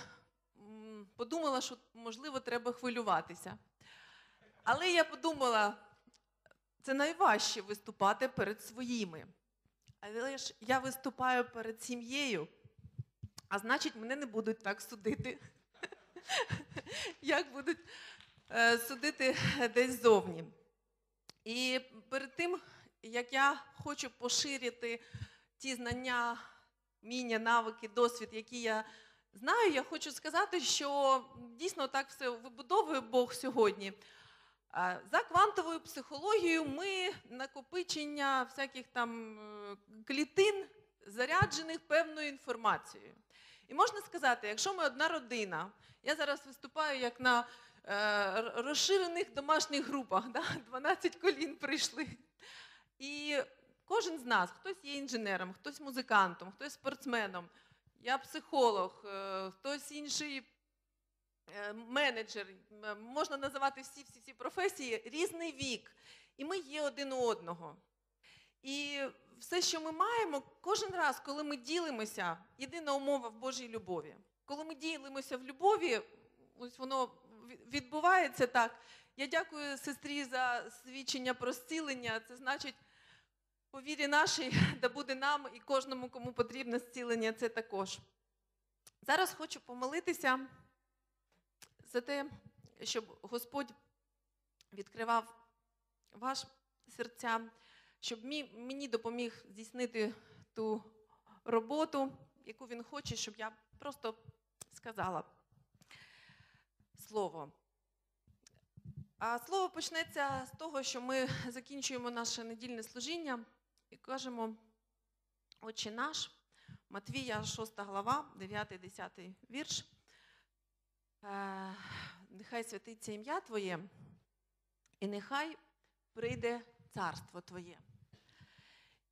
S: подумала, що можливо треба хвилюватися. Але я подумала, це найважче виступати перед своїми. Але ж я виступаю перед сім'єю, а значить, мене не будуть так судити, як будуть е, судити десь зовні. І перед тим, як я хочу поширити ті знання, вміння, навики, досвід, які я знаю, я хочу сказати, що дійсно так все вибудовує Бог сьогодні. За квантовою психологією ми накопичення всяких там е, клітин, заряджених певною інформацією. І можна сказати, якщо ми одна родина, я зараз виступаю як на е, розширених домашніх групах, да? 12 колін прийшли. І кожен з нас, хтось є інженером, хтось музикантом, хтось спортсменом, я психолог, е, хтось інший е, менеджер, можна називати всі всі всі професії, різний вік. І ми є один у одного. І все, що ми маємо, кожен раз, коли ми ділимося, єдина умова в Божій любові. Коли ми ділимося в любові, ось воно відбувається так. Я дякую сестрі за свідчення про зцілення. Це значить, по вірі нашій, да буде нам і кожному, кому потрібне зцілення, це також. Зараз хочу помолитися за те, щоб Господь відкривав ваш серця, щоб мені допоміг здійснити ту роботу, яку він хоче, щоб я просто сказала слово. А слово почнеться з того, що ми закінчуємо наше недільне служіння і кажемо Отче наш, Матвія, 6 глава, 9-10 вірш. Е, Нехай святиться ім'я Твоє, і нехай прийде царство Твоє.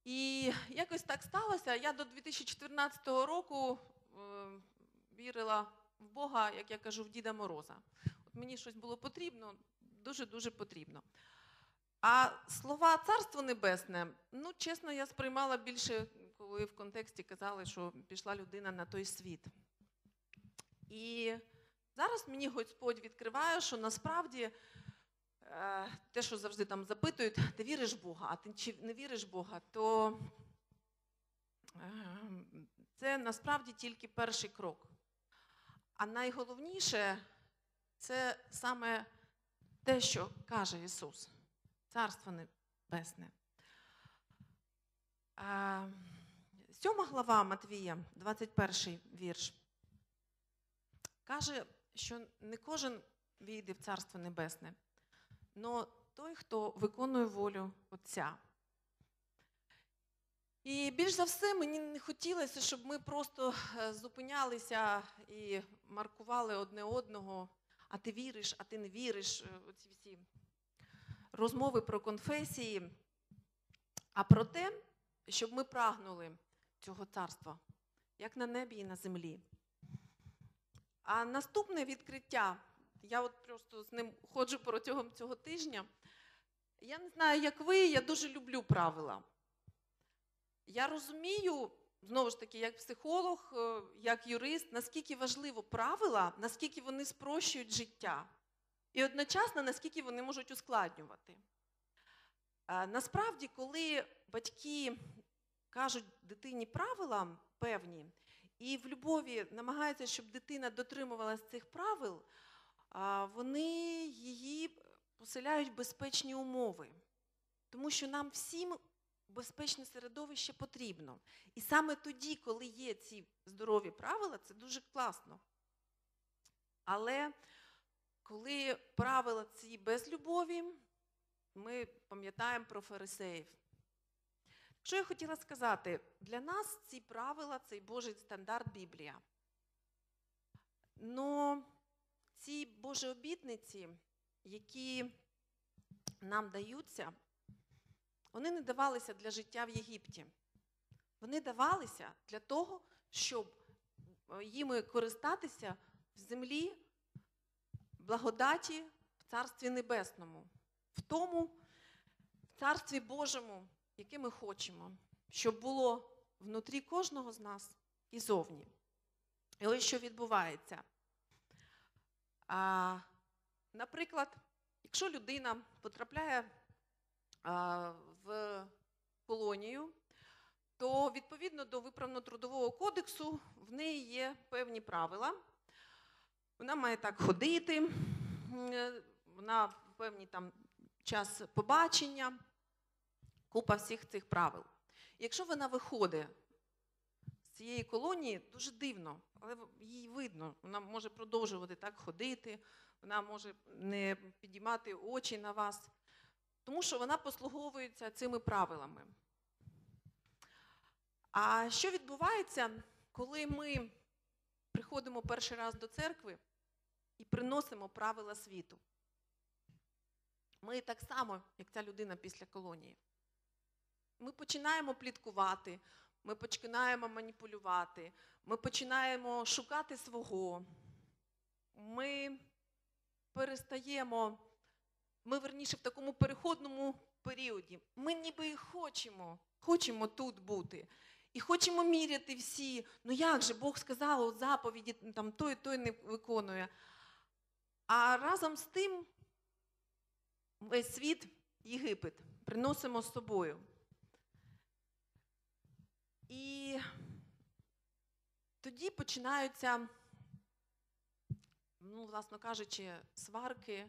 S: І якось так сталося. Я до 2014 року е, вірила в Бога, як я кажу, в Діда Мороза. От мені щось було потрібно, дуже-дуже потрібно. А слова Царство Небесне, ну, чесно, я сприймала більше, коли в контексті казали, що пішла людина на той світ. І зараз мені Господь відкриває, що насправді е, те, що завжди там запитують, ти віриш в Бога, а ти чи не віриш в Бога, то е, це насправді тільки перший крок. А найголовніше це саме те, що каже Ісус. Царство Небесне. Сьома глава Матвія, 21 вірш, каже, що не кожен війде в Царство Небесне, але той, хто виконує волю Отця. І більш за все мені не хотілося, щоб ми просто е, зупинялися і маркували одне одного, а ти віриш, а ти не віриш. е, Оці всі розмови про конфесії, а про те, щоб ми прагнули цього царства, як на небі і на землі. А наступне відкриття, я от просто з ним ходжу протягом цього тижня. Я не знаю, як ви, я дуже люблю правила. Я розумію, знову ж таки, як психолог, е, як юрист, наскільки важливо правила, наскільки вони спрощують життя, і одночасно наскільки вони можуть ускладнювати. Насправді, коли батьки кажуть дитині правила певні, і в любові намагаються, щоб дитина дотримувалась цих правил, вони її поселяють в безпечні умови. Тому що нам всім безпечне середовище потрібно. І саме тоді, коли є ці здорові правила, це дуже класно. Але коли правила ці без любові, ми пам'ятаємо про фарисеїв. Що я хотіла сказати, для нас ці правила, цей Божий стандарт Біблія. Но ці Божі обітниці, які нам даються, вони не давалися для життя в Єгипті. Вони давалися для того, щоб е, їми користатися в землі благодаті в Царстві Небесному, в тому в Царстві Божому, яке ми хочемо, щоб було внутрі кожного з нас і зовні. І ось що відбувається. А, Наприклад, якщо людина потрапляє а, в колонію, то відповідно до виправно-трудового кодексу в неї є певні правила. Вона має так ходити, е, вона певний там час побачення, купа всіх цих правил. Якщо вона виходить з цієї колонії, дуже дивно, але їй видно, вона може продовжувати так ходити, вона може не підіймати очі на вас, тому що вона послуговується цими правилами. А що відбувається, коли ми приходимо перший раз до церкви і приносимо правила світу? Ми так само, як ця людина після колонії. Ми починаємо пліткувати, ми починаємо маніпулювати, ми починаємо шукати свого. Ми перестаємо, ми верніше в такому переходному періоді. Ми ніби і хочемо, хочемо тут бути. І хочемо міряти всі. Ну як же Бог сказав, от заповіді там той, той не виконує. А разом з тим весь світ, Єгипет, приносимо з собою. І тоді починаються, ну, власно кажучи, сварки,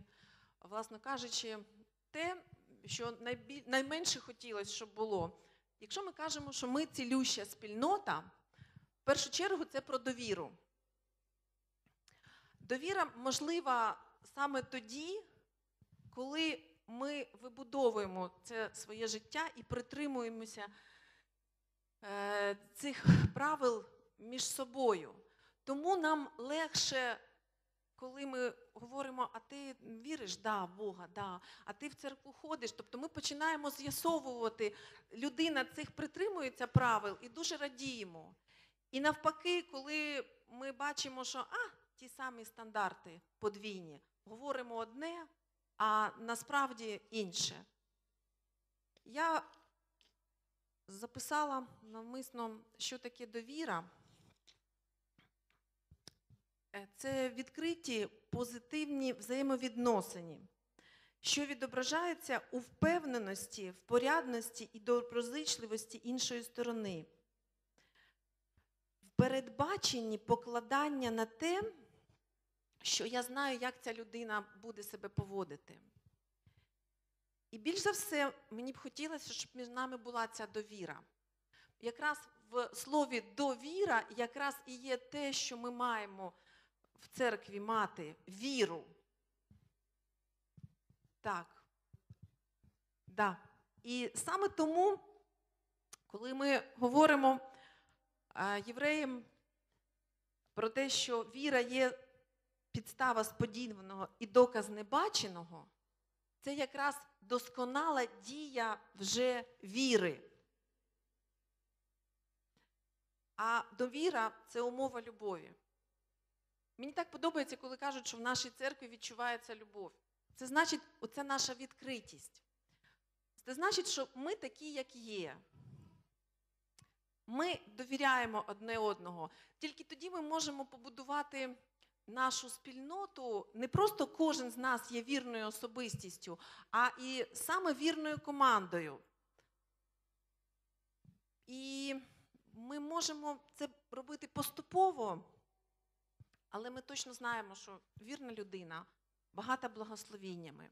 S: власно кажучи, те, що найменше хотілося, щоб було. Якщо ми кажемо, що ми цілюща спільнота, в першу чергу це про довіру. Довіра можлива саме тоді, коли ми вибудовуємо це своє життя і притримуємося е, цих правил між собою. Тому нам легше, коли ми говоримо, а ти віриш, да, Бога, да, а ти в церкву ходиш. Тобто ми починаємо з'ясовувати, людина цих притримується правил і дуже радіємо. І навпаки, коли ми бачимо, що а, ті самі стандарти подвійні, говоримо одне, а насправді інше. Я записала навмисно, що таке довіра. Е, Це відкриті позитивні взаємовідносини, що відображаються у впевненості, в порядності і доброзичливості іншої сторони, в передбаченні покладання на те, що я знаю, як ця людина буде себе поводити. І більш за все, мені б хотілося, щоб між нами була ця довіра. Якраз в слові довіра якраз і є те, що ми маємо в церкві мати віру. Так. Да. І саме тому, коли ми говоримо євреям про те, що віра є підстава сподіваного і доказ небаченого, це якраз досконала дія вже віри. А довіра це умова любові. Мені так подобається, коли кажуть, що в нашій церкві відчувається любов. Це значить, оце наша відкритість. Це значить, що ми такі, як є. Ми довіряємо одне одного. Тільки тоді ми можемо побудувати нашу спільноту. Не просто кожен з нас є вірною особистістю, а і саме вірною командою. І ми можемо це робити поступово, але ми точно знаємо, що вірна людина багата благословіннями.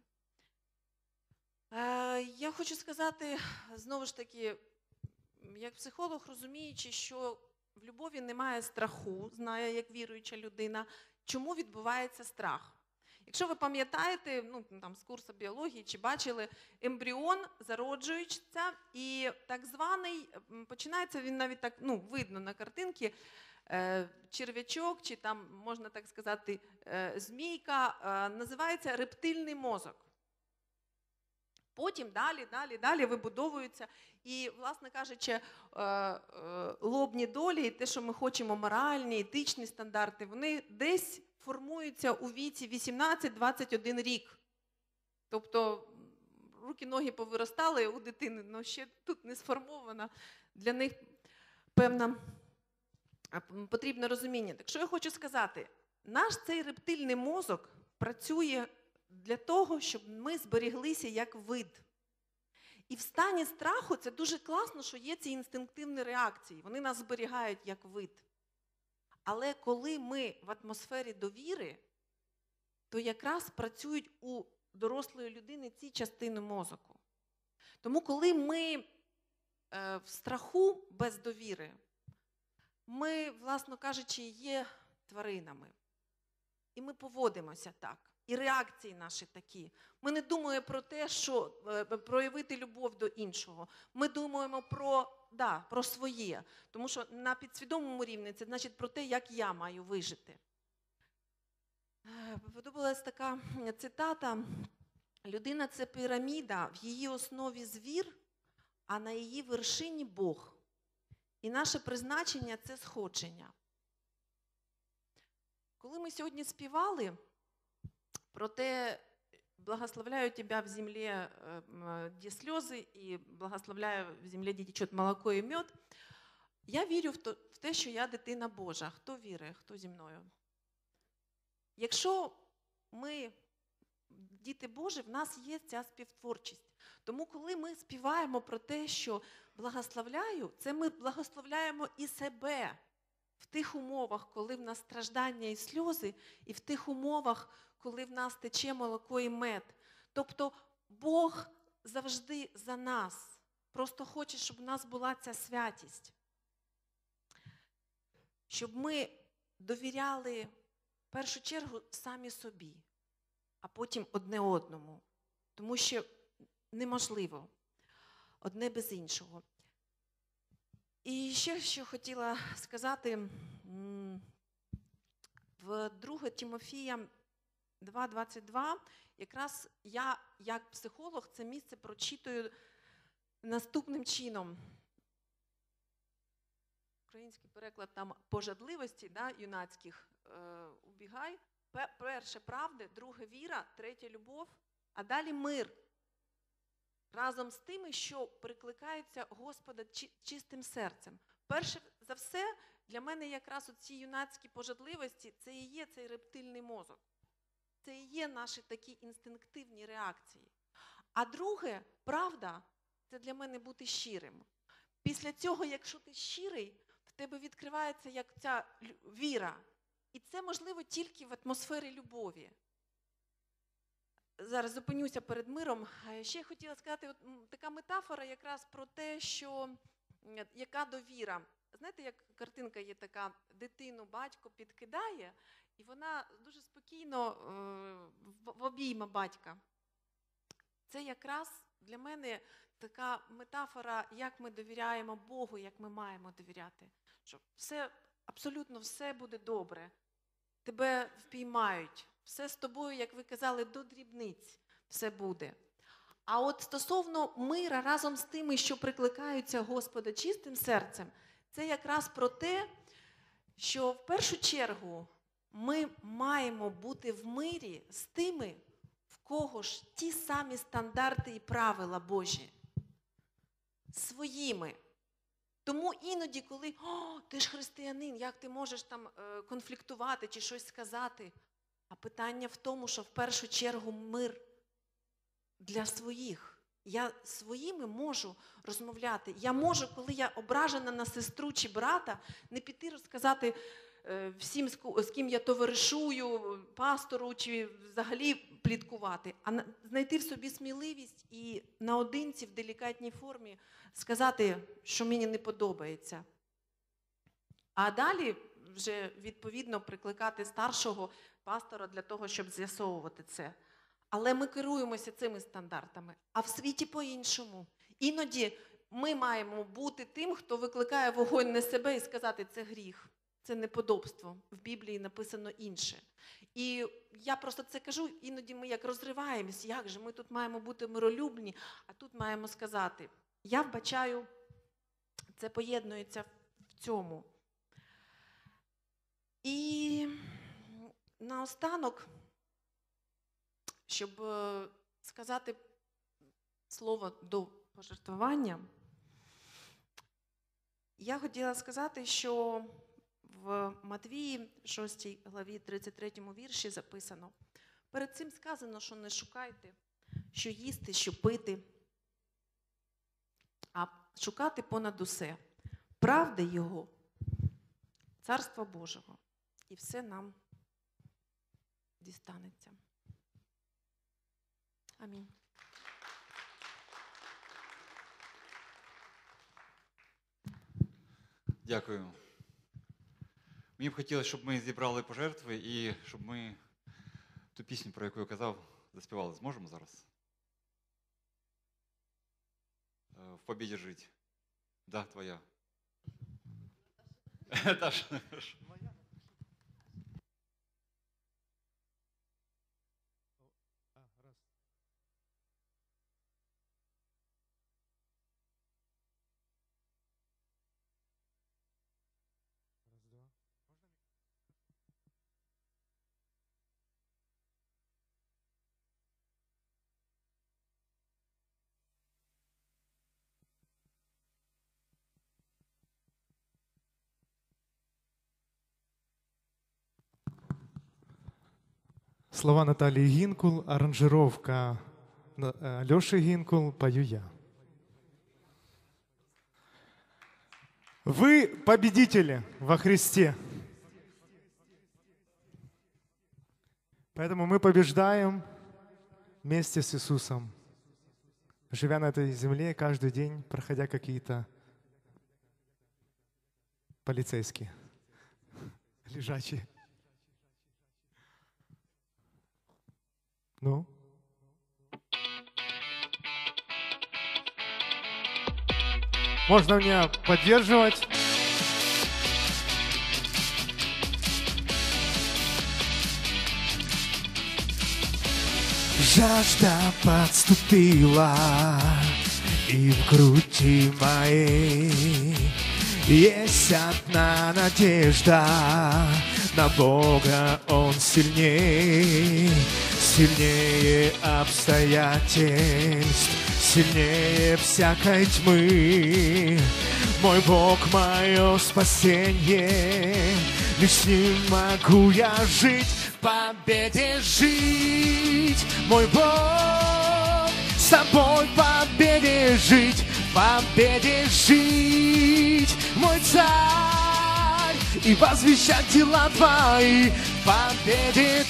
S: Е, я хочу сказати, знову ж таки, як психолог, розуміючи, що в любові немає страху, знає як віруюча людина, чому відбувається страх. Якщо ви пам'ятаєте, ну там з курсу біології чи бачили, ембріон зароджується, і так званий починається він навіть так, ну, видно на картинці, е, черв'ячок, чи там можна так сказати, е, змійка, е, називається рептильний мозок. Потім далі, далі, далі вибудовуються. І, власне кажучи, е, е, лобні долі, і те, що ми хочемо, моральні, етичні стандарти, вони десь формуються у віці 18-21 рік. Тобто руки, ноги повиростали у дитини, але ще тут не сформована. Для них певна потрібне розуміння. Так що я хочу сказати, наш цей рептильний мозок працює для того, щоб ми зберіглися як вид. І в стані страху це дуже класно, що є ці інстинктивні реакції. Вони нас зберігають як вид. Але коли ми в атмосфері довіри, то якраз працюють у дорослої людини ці частини мозоку. Тому, коли ми е, в страху без довіри, ми, власно кажучи, є тваринами. І ми поводимося так. І реакції наші такі. Ми не думаємо про те, що е, проявити любов до іншого. Ми думаємо про, да, про своє. Тому що на підсвідомому рівні це значить про те, як я маю вижити. Е, Подобалась така цитата: людина це піраміда, в її основі звір, а на її вершині Бог. І наше призначення це сходження. Коли ми сьогодні співали про те, благословляю тебя в земле, э, где сльози, і благословляю в землі, де течет молоко і мед, я вірю в те, що я дитина Божа. Хто вірить, хто зі мною? Якщо ми діти Божі, в нас є ця співтворчість. Тому, коли ми співаємо про те, що благословляю, це ми благословляємо і себе в тих умовах, коли в нас страждання і сльози, і в тих умовах, коли в нас тече молоко і мед. Тобто Бог завжди за нас. Просто хоче, щоб в нас була ця святість. Щоб ми довіряли в першу чергу самі собі, а потім одне одному. Тому що неможливо одне без іншого. І ще що хотіла сказати, в 2 Тимофія 2.22, якраз я, як психолог, це місце прочитую наступним чином. Український переклад там пожадливості да, юнацьких е, убігай. Перше правди, друге віра, третє любов, а далі мир. Разом з тими, що прикликаються Господа чистим серцем. Перше за все, для мене якраз ці юнацькі пожадливості це і є цей рептильний мозок. Це і є наші такі інстинктивні реакції. А друге, правда, це для мене бути щирим. Після цього, якщо ти щирий, в тебе відкривається як ця віра. І це можливо тільки в атмосфері любові. Зараз зупинюся перед миром. Ще хотіла сказати, от, така метафора якраз про те, що яка довіра. Знаєте, як картинка є така, дитину батько підкидає, і вона дуже спокійно е, в обійма батька. Це якраз для мене така метафора, як ми довіряємо Богу, як ми маємо довіряти. Що все, абсолютно все буде добре. Тебе впіймають. Все з тобою, як ви казали, до дрібниць все буде. А от стосовно мира разом з тими, що прикликаються Господа чистим серцем, це якраз про те, що в першу чергу ми маємо бути в мирі з тими, в кого ж ті самі стандарти і правила Божі. Своїми. Тому іноді, коли О, ти ж християнин, як ти можеш там е, конфліктувати чи щось сказати? А питання в тому, що в першу чергу мир для своїх. Я своїми можу розмовляти. Я можу, коли я ображена на сестру чи брата, не піти розказати е, всім, з ким я товаришую, пастору чи взагалі пліткувати, а знайти в собі сміливість і наодинці в делікатній формі сказати, що мені не подобається. А далі вже відповідно прикликати старшого пастора для того, щоб з'ясовувати це. Але ми керуємося цими стандартами, а в світі по-іншому. Іноді ми маємо бути тим, хто викликає вогонь на себе і сказати, це гріх, це неподобство. В Біблії написано інше. І я просто це кажу, іноді ми як розриваємось, як же ми тут маємо бути миролюбні, а тут маємо сказати. Я вбачаю, це поєднується в цьому. І наостанок, щоб е, сказати слово до пожертвування, я хотіла сказати, що в Матвії, 6 главі 33 вірші записано. Перед цим сказано, що не шукайте, що їсти, що пити, а шукати понад усе правди Його, Царства Божого, і все нам дістанеться. Амінь.
C: Дякую. Мені б хотілося, щоб ми зібрали пожертви і щоб ми ту пісню, про яку я казав, заспівали. Зможемо зараз? Е, В побіді жить. Да, твоя. Таша.
A: Слова Натальи Гинкул, аранжировка Леши Гинкул, пою я. Вы победители во Христе. Поэтому мы побеждаем вместе с Иисусом, живя на этой земле каждый день, проходя какие-то полицейские, лежачие. Ну? Можно меня поддерживать. Жажда подступила, и в груди моей есть одна надежда на Бога, Он сильней, сильнее обстоятельств, сильнее всякой тьмы. Мой Бог, мое спасение, лишь с Ним могу я жить, в победе жить. Мой Бог, с тобой в победе жить, в победе жить. Мой царь, и возвещать дела твои,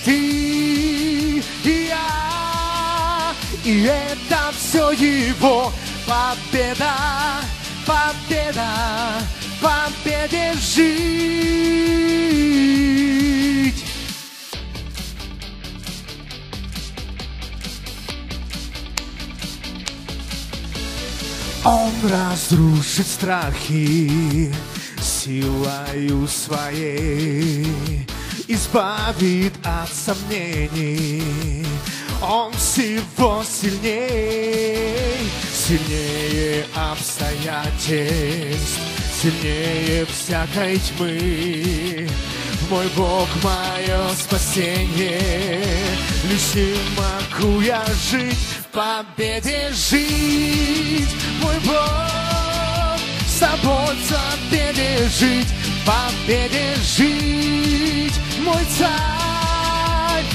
A: ты и я. И это все его победа, победа, победе жить. Он разрушит страхи силою своей, избавит от сомнений. Он всего сильней, сильнее обстоятельств, сильнее всякой тьмы. Мой Бог, мое спасение, лишь с ним могу я жить, в победе жить. Мой Бог, с тобой в победе жить, победе жить. Мой царь,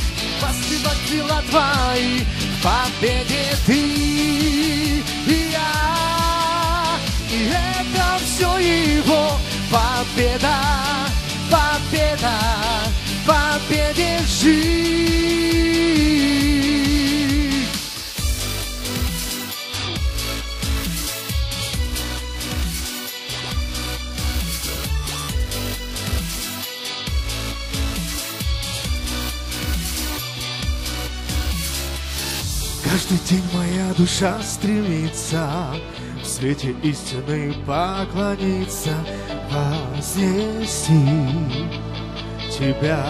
A: воспевать дела твои, в победе ты и я. И это все его победа, победа, победе жить. Каждый день моя душа стремится В свете истины поклониться Вознести Тебя.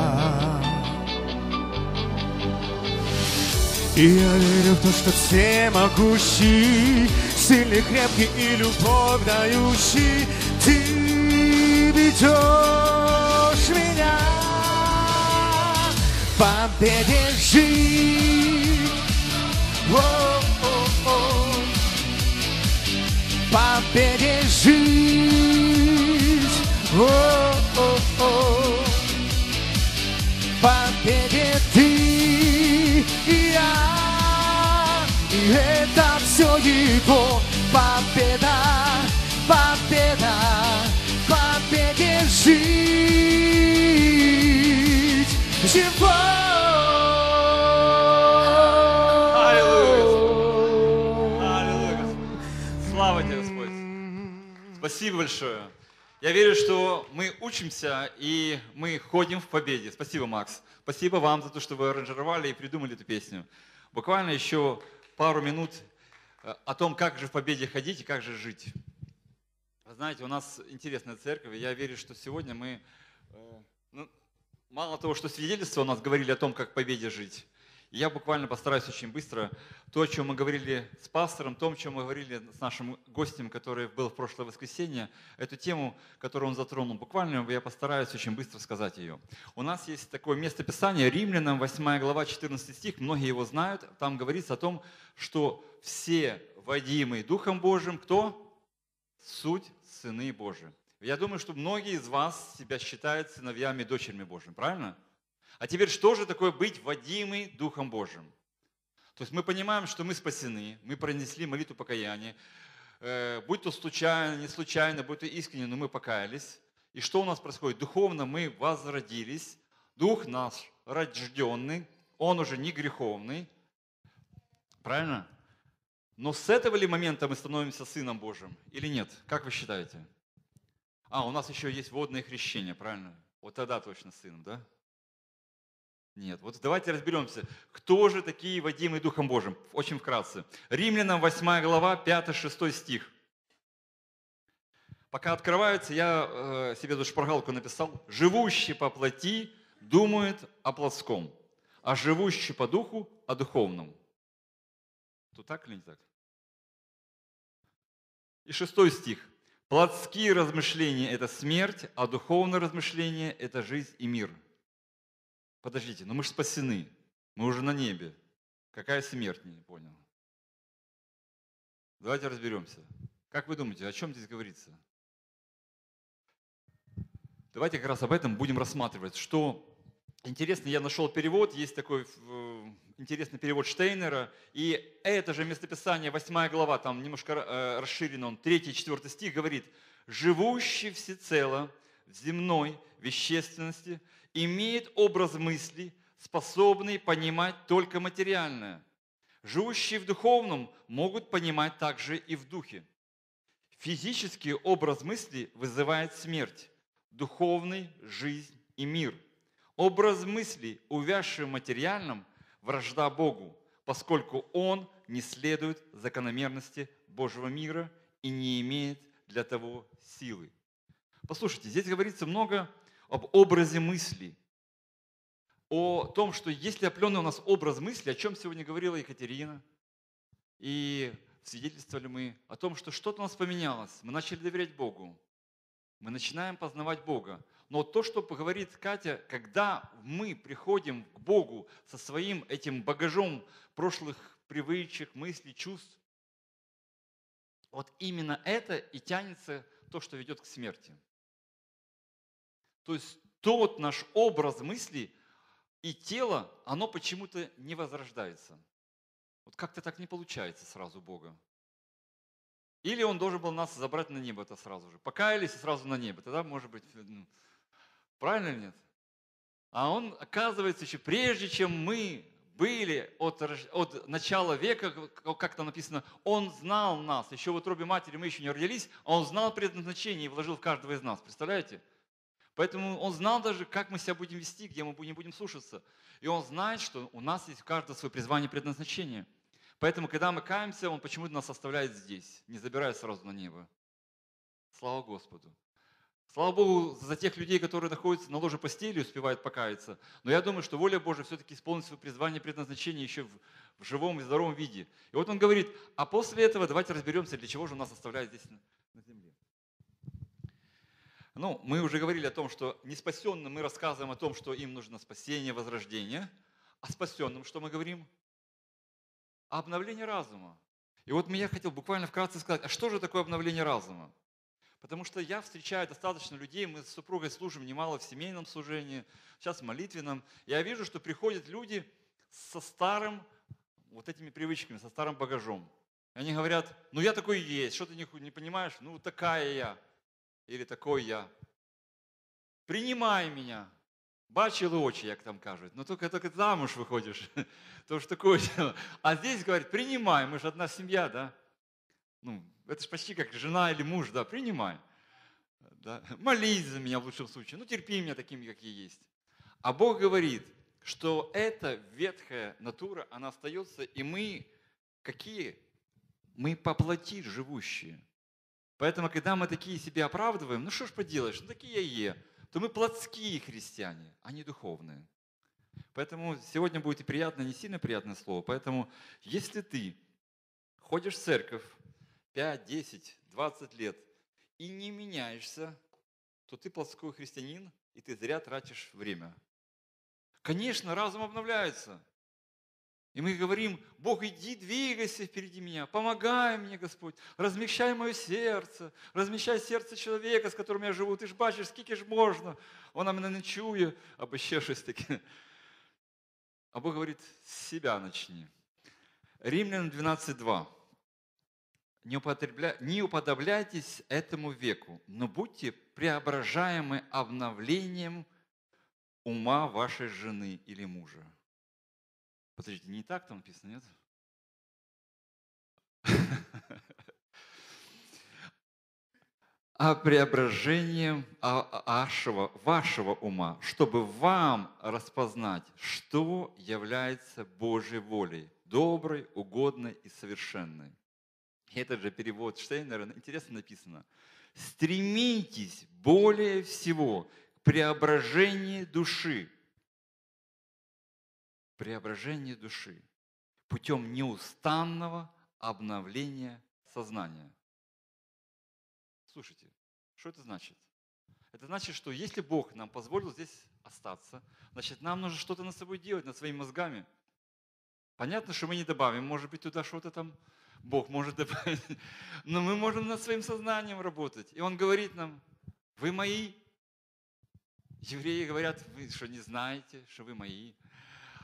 A: И я верю в то, что всемогущий Сильный, крепкий и любовь дающий Ты ведешь меня Победе жить О-о-о. Победе О-о-о. Победе ты и я И это все его победа Победа Победе жить Его
C: Спасибо большое. Я верю, что мы учимся и мы ходим в победе. Спасибо, Макс. Спасибо вам за то, что вы аранжировали и придумали эту песню. Буквально еще пару минут э, о том, как же в победе ходить и как же жить. Знаете, у нас интересная церковь, и я верю, что сегодня мы, э, ну, мало того, что свидетельства у нас говорили о том, как в победе жить, я буквально постараюсь очень быстро то, о чем мы говорили с пастором, то, о чем мы говорили с нашим гостем, который был в прошлое воскресенье, эту тему, которую он затронул, буквально я постараюсь очень быстро сказать ее. У нас есть такое место Писания, Римлянам, 8 глава, 14 стих, многие его знают, там говорится о том, что все водимые Духом Божьим, кто? Суть сыны Божии. Я думаю, что многие из вас себя считают сыновьями и дочерями Божьими, правильно? А теперь что же такое быть водимый Духом Божьим? То есть мы понимаем, что мы спасены, мы пронесли молитву покаяния, э, будь то случайно, не случайно, будь то искренне, но мы покаялись. И что у нас происходит? Духовно мы возродились, Дух наш рожденный, Он уже не греховный, правильно? Но с этого ли момента мы становимся Сыном Божьим или нет? Как вы считаете? А, у нас еще есть водное крещение, правильно? Вот тогда точно Сыном, да? Нет. Вот давайте разберемся, кто же такие водимые Духом Божьим. Очень вкратце. Римлянам 8 глава, 5-6 стих. Пока открываются, я э, себе эту шпаргалку написал. «Живущий по плоти думает о плотском, а живущий по духу о духовном». Тут так или не так? И шестой стих. «Плотские размышления – это смерть, а духовное размышление – это жизнь и мир». Подождите, но мы же спасены, мы уже на небе. Какая смерть, не понял. Давайте разберемся. Как вы думаете, о чем здесь говорится? Давайте как раз об этом будем рассматривать. Что интересно, я нашел перевод, есть такой э, интересный перевод Штейнера, и это же местописание, 8 глава, там немножко э, расширено, он 3-4 стих говорит, «Живущий всецело в земной вещественности имеет образ мысли, способный понимать только материальное. Живущие в духовном могут понимать также и в духе. Физический образ мысли вызывает смерть, духовный – жизнь и мир. Образ мысли, увязший в материальном, вражда Богу, поскольку он не следует закономерности Божьего мира и не имеет для того силы. Послушайте, здесь говорится много об образе мысли, о том, что если определенный у нас образ мысли, о чем сегодня говорила Екатерина, и свидетельствовали мы о том, что что-то у нас поменялось, мы начали доверять Богу, мы начинаем познавать Бога. Но то, что говорит Катя, когда мы приходим к Богу со своим этим багажом прошлых привычек, мыслей, чувств, вот именно это и тянется то, что ведет к смерти. То есть тот наш образ мысли и тело, оно почему-то не возрождается. Вот как-то так не получается сразу Бога. Или Он должен был нас забрать на небо это сразу же. Покаялись и сразу на небо. Тогда, может быть, ну, правильно или нет? А Он, оказывается, еще прежде, чем мы были от, от начала века, как там написано, Он знал нас. Еще в утробе матери мы еще не родились, а Он знал предназначение и вложил в каждого из нас. Представляете? Поэтому Он знал даже, как мы себя будем вести, где мы не будем слушаться. И Он знает, что у нас есть у каждого свое призвание и предназначение. Поэтому, когда мы каемся, Он почему-то нас оставляет здесь, не забирая сразу на небо. Слава Господу. Слава Богу за тех людей, которые находятся на ложе постели и успевают покаяться. Но я думаю, что воля Божия все-таки исполнит свое призвание и предназначение еще в, в живом и здоровом виде. И вот он говорит, а после этого давайте разберемся, для чего же он нас оставляет здесь на, на земле. Ну, мы уже говорили о том, что неспасенным мы рассказываем о том, что им нужно спасение, возрождение. А спасенным что мы говорим? Обновление разума. И вот я хотел буквально вкратце сказать, а что же такое обновление разума? Потому что я встречаю достаточно людей, мы с супругой служим немало в семейном служении, сейчас в молитвенном. Я вижу, что приходят люди со старым, вот этими привычками, со старым багажом. Они говорят, ну я такой есть, что ты не понимаешь? Ну такая я. Или такой я. Принимай меня. Бачили очі, як там кажуть. Ну только, только замуж выходишь. То ж такое дело. А здесь говорят, принимай, мы же одна семья, да? Ну, это же почти как жена или муж, да, принимай. Да? Молись за меня в лучшем случае. Ну, терпи меня таким, как я есть. А Бог говорит, что эта ветхая натура, она остается, и мы какие? Мы поплати живущие. Поэтому, когда мы такие себя оправдываем, ну что ж поделаешь, ну такие я е, то мы плотские христиане, а не духовные. Поэтому сегодня будет и приятное, и не сильно приятное слово. Поэтому, если ты ходишь в церковь 5, 10, 20 лет и не меняешься, то ты плотской христианин, и ты зря тратишь время. Конечно, разум обновляется. И мы говорим, Бог, иди, двигайся впереди меня, помогай мне, Господь, размещай мое сердце, размещай серце человека, с которым я живу. Ты ж бачиш, скільки ж можна, вона мене не чує, або ще. А Бог говорит, с себя начни. Римлянам 12.2. Не, употребля... не уподобляйтесь этому веку, но будьте преображаемы обновлением ума вашей жены или мужа. Подождите, не так там написано, нет? а преображением вашего, вашего ума, чтобы вам распознать, что является Божьей волей, доброй, угодной и совершенной. Этот же перевод Штейнера интересно написано. Стремитесь более всего к преображению души. Преображение души путем неустанного обновления сознания. Слушайте, что это значит? Это значит, что если Бог нам позволил здесь остаться, значит, нам нужно что-то над собой делать, над своими мозгами. Понятно, что мы не добавим, может быть, туда что-то там Бог может добавить, но мы можем над своим сознанием работать. И Он говорит нам, вы мои. Евреи говорят, вы что, не знаете, что вы мои?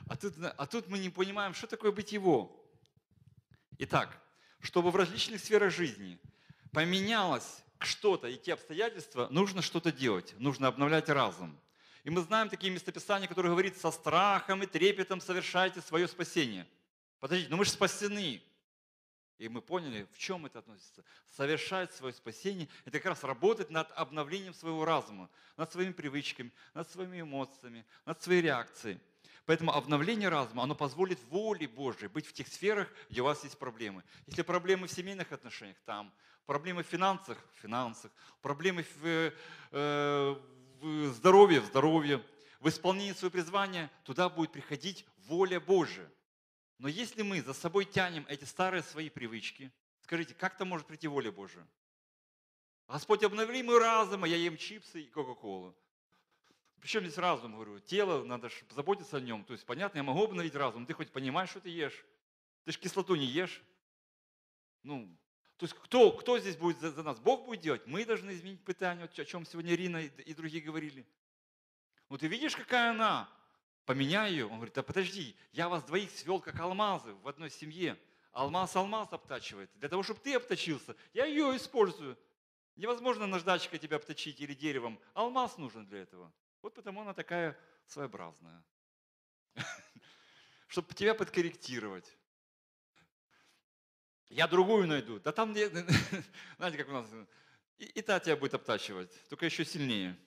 C: А тут, а тут мы не понимаем, что такое быть Его. Итак, чтобы в различных сферах жизни поменялось что-то и те обстоятельства, нужно что-то делать, нужно обновлять разум. И мы знаем такие местописания, которые говорят, со страхом и трепетом совершайте свое спасение. Подождите, но мы же спасены. И мы поняли, в чем это относится. Совершать свое спасение – это как раз работать над обновлением своего разума, над своими привычками, над своими эмоциями, над своей реакцией. Поэтому обновление разума, оно позволит воле Божьей быть в тех сферах, где у вас есть проблемы. Если проблемы в семейных отношениях, там. Проблемы в финансах, в финансах. Проблемы в, э, в здоровье, в здоровье. В исполнении своего призвания, туда будет приходить воля Божия. Но если мы за собой тянем эти старые свои привычки, скажите, как то может прийти воля Божия? Господь, обновли мой разум, а я ем чипсы и Кока-Колу. Причем здесь разум, говорю, тело, надо же заботиться о нем. То есть, понятно, я могу обновить разум, ты хоть понимаешь, что ты ешь. Ты же кислоту не ешь. Ну, то есть, кто, кто здесь будет за, за нас? Бог будет делать? Мы должны изменить питание, о чем сегодня Ирина и, и другие говорили. Ну, ты видишь, какая она? поменяй ее. Он говорит, да подожди, я вас двоих свел как алмазы в одной семье. Алмаз алмаз обтачивает. Для того, чтобы ты обточился, я ее использую. Невозможно наждачкой тебя обточить или деревом. Алмаз нужен для этого. Вот потому она такая своеобразная. Чтобы тебя подкорректировать. Я другую найду. Да там, знаете, как у нас, и, и та тебя будет обтачивать, только еще сильнее.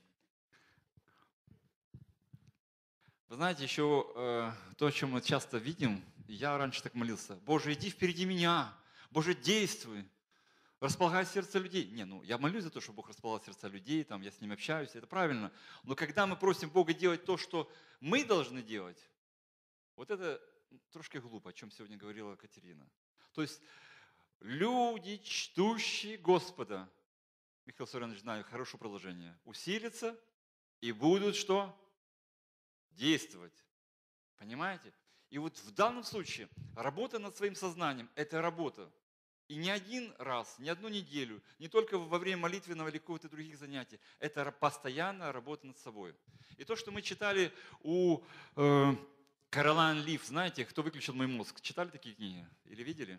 C: Вы знаете, еще э, то, о чем мы часто видим, я раньше так молился, Боже, иди впереди меня, Боже, действуй, располагай сердце людей. Не, ну я молюсь за то, чтобы Бог располагал сердца людей, там, я с ними общаюсь, это правильно. Но когда мы просим Бога делать то, что мы должны делать, вот это трошки глупо, о чем сегодня говорила Катерина. То есть люди, чтущие Господа, Михаил Сорянович, знаю, хорошее продолжение, усилятся и будут что? действовать. Понимаете? И вот в данном случае работа над своим сознанием – это работа. И не один раз, не одну неделю, не только во время молитвенного или какого-то других занятий. Это постоянная работа над собой. И то, что мы читали у э, Каролайн Лив, знаете, кто выключил мой мозг? Читали такие книги или видели?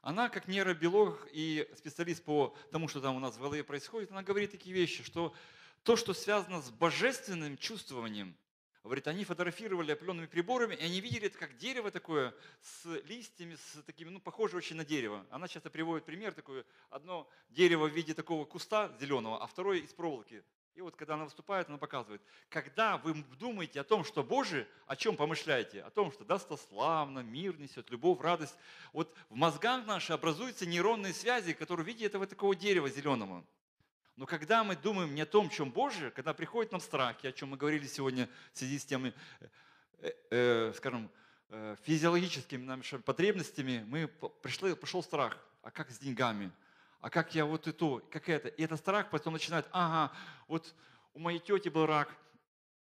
C: Она, как нейробиолог и специалист по тому, что там у нас в голове происходит, она говорит такие вещи, что то, что связано с божественным чувствованием, Говорит, они фотографировали определенными приборами, и они видели это как дерево такое с листьями, с такими, ну, похоже очень на дерево. Она часто приводит пример такой, одно дерево в виде такого куста зеленого, а второе из проволоки. И вот когда она выступает, она показывает, когда вы думаете о том, что Боже, о чем помышляете? О том, что достославно, мир несет, любовь, радость. Вот в мозгах наших образуются нейронные связи, которые видят этого такого дерева зеленого. Но когда мы думаем не о том, чем Божье, когда приходит нам страхи, о чем мы говорили сегодня в связи с теми, э, э, скажем, э, физиологическими нашими потребностями, мы пришли, пришел страх. А как с деньгами? А как я вот и то, как это? И этот страх потом начинает, ага, вот у моей тети был рак,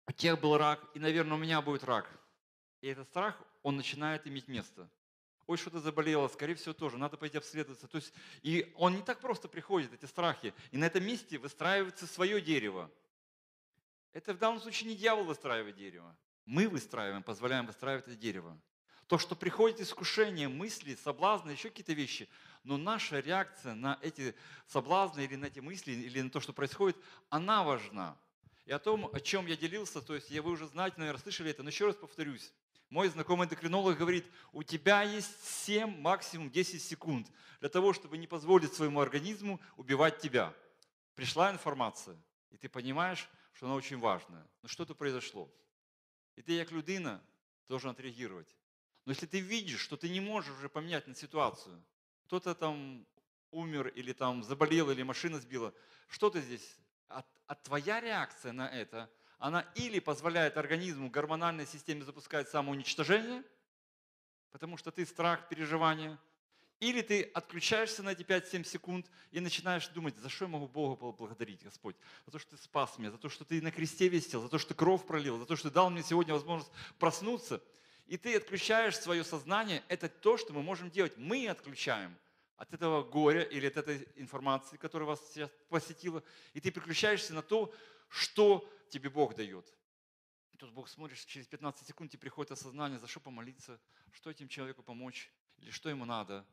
C: у тех был рак, и, наверное, у меня будет рак. И этот страх, он начинает иметь место ой, что-то заболело, скорее всего, тоже, надо пойти обследоваться. То есть, и он не так просто приходит, эти страхи. И на этом месте выстраивается свое дерево. Это в данном случае не дьявол выстраивает дерево. Мы выстраиваем, позволяем выстраивать это дерево. То, что приходит искушение, мысли, соблазны, еще какие-то вещи. Но наша реакция на эти соблазны или на эти мысли, или на то, что происходит, она важна. И о том, о чем я делился, то есть вы уже знаете, наверное, слышали это, но еще раз повторюсь. Мой знакомый эндокринолог говорит, у тебя есть 7, максимум 10 секунд для того, чтобы не позволить своему организму убивать тебя. Пришла информация, и ты понимаешь, что она очень важная. Но что-то произошло. И ты, как людина, должен отреагировать. Но если ты видишь, что ты не можешь уже поменять на ситуацию, кто-то там умер или там заболел, или машина сбила, что-то здесь, а, а твоя реакция на это – она или позволяет организму, гормональной системе запускать самоуничтожение, потому что ты страх, переживание, или ты отключаешься на эти 5-7 секунд и начинаешь думать, за что я могу Бога поблагодарить, Господь? За то, что ты спас меня, за то, что ты на кресте висел, за то, что ты кровь пролил, за то, что ты дал мне сегодня возможность проснуться. И ты отключаешь свое сознание. Это то, что мы можем делать. Мы отключаем от этого горя или от этой информации, которая вас сейчас посетила. И ты переключаешься на то, что тебе Бог дает. И тут Бог смотрит, через 15 секунд тебе приходит осознание, за что помолиться, что этим человеку помочь, или что ему надо.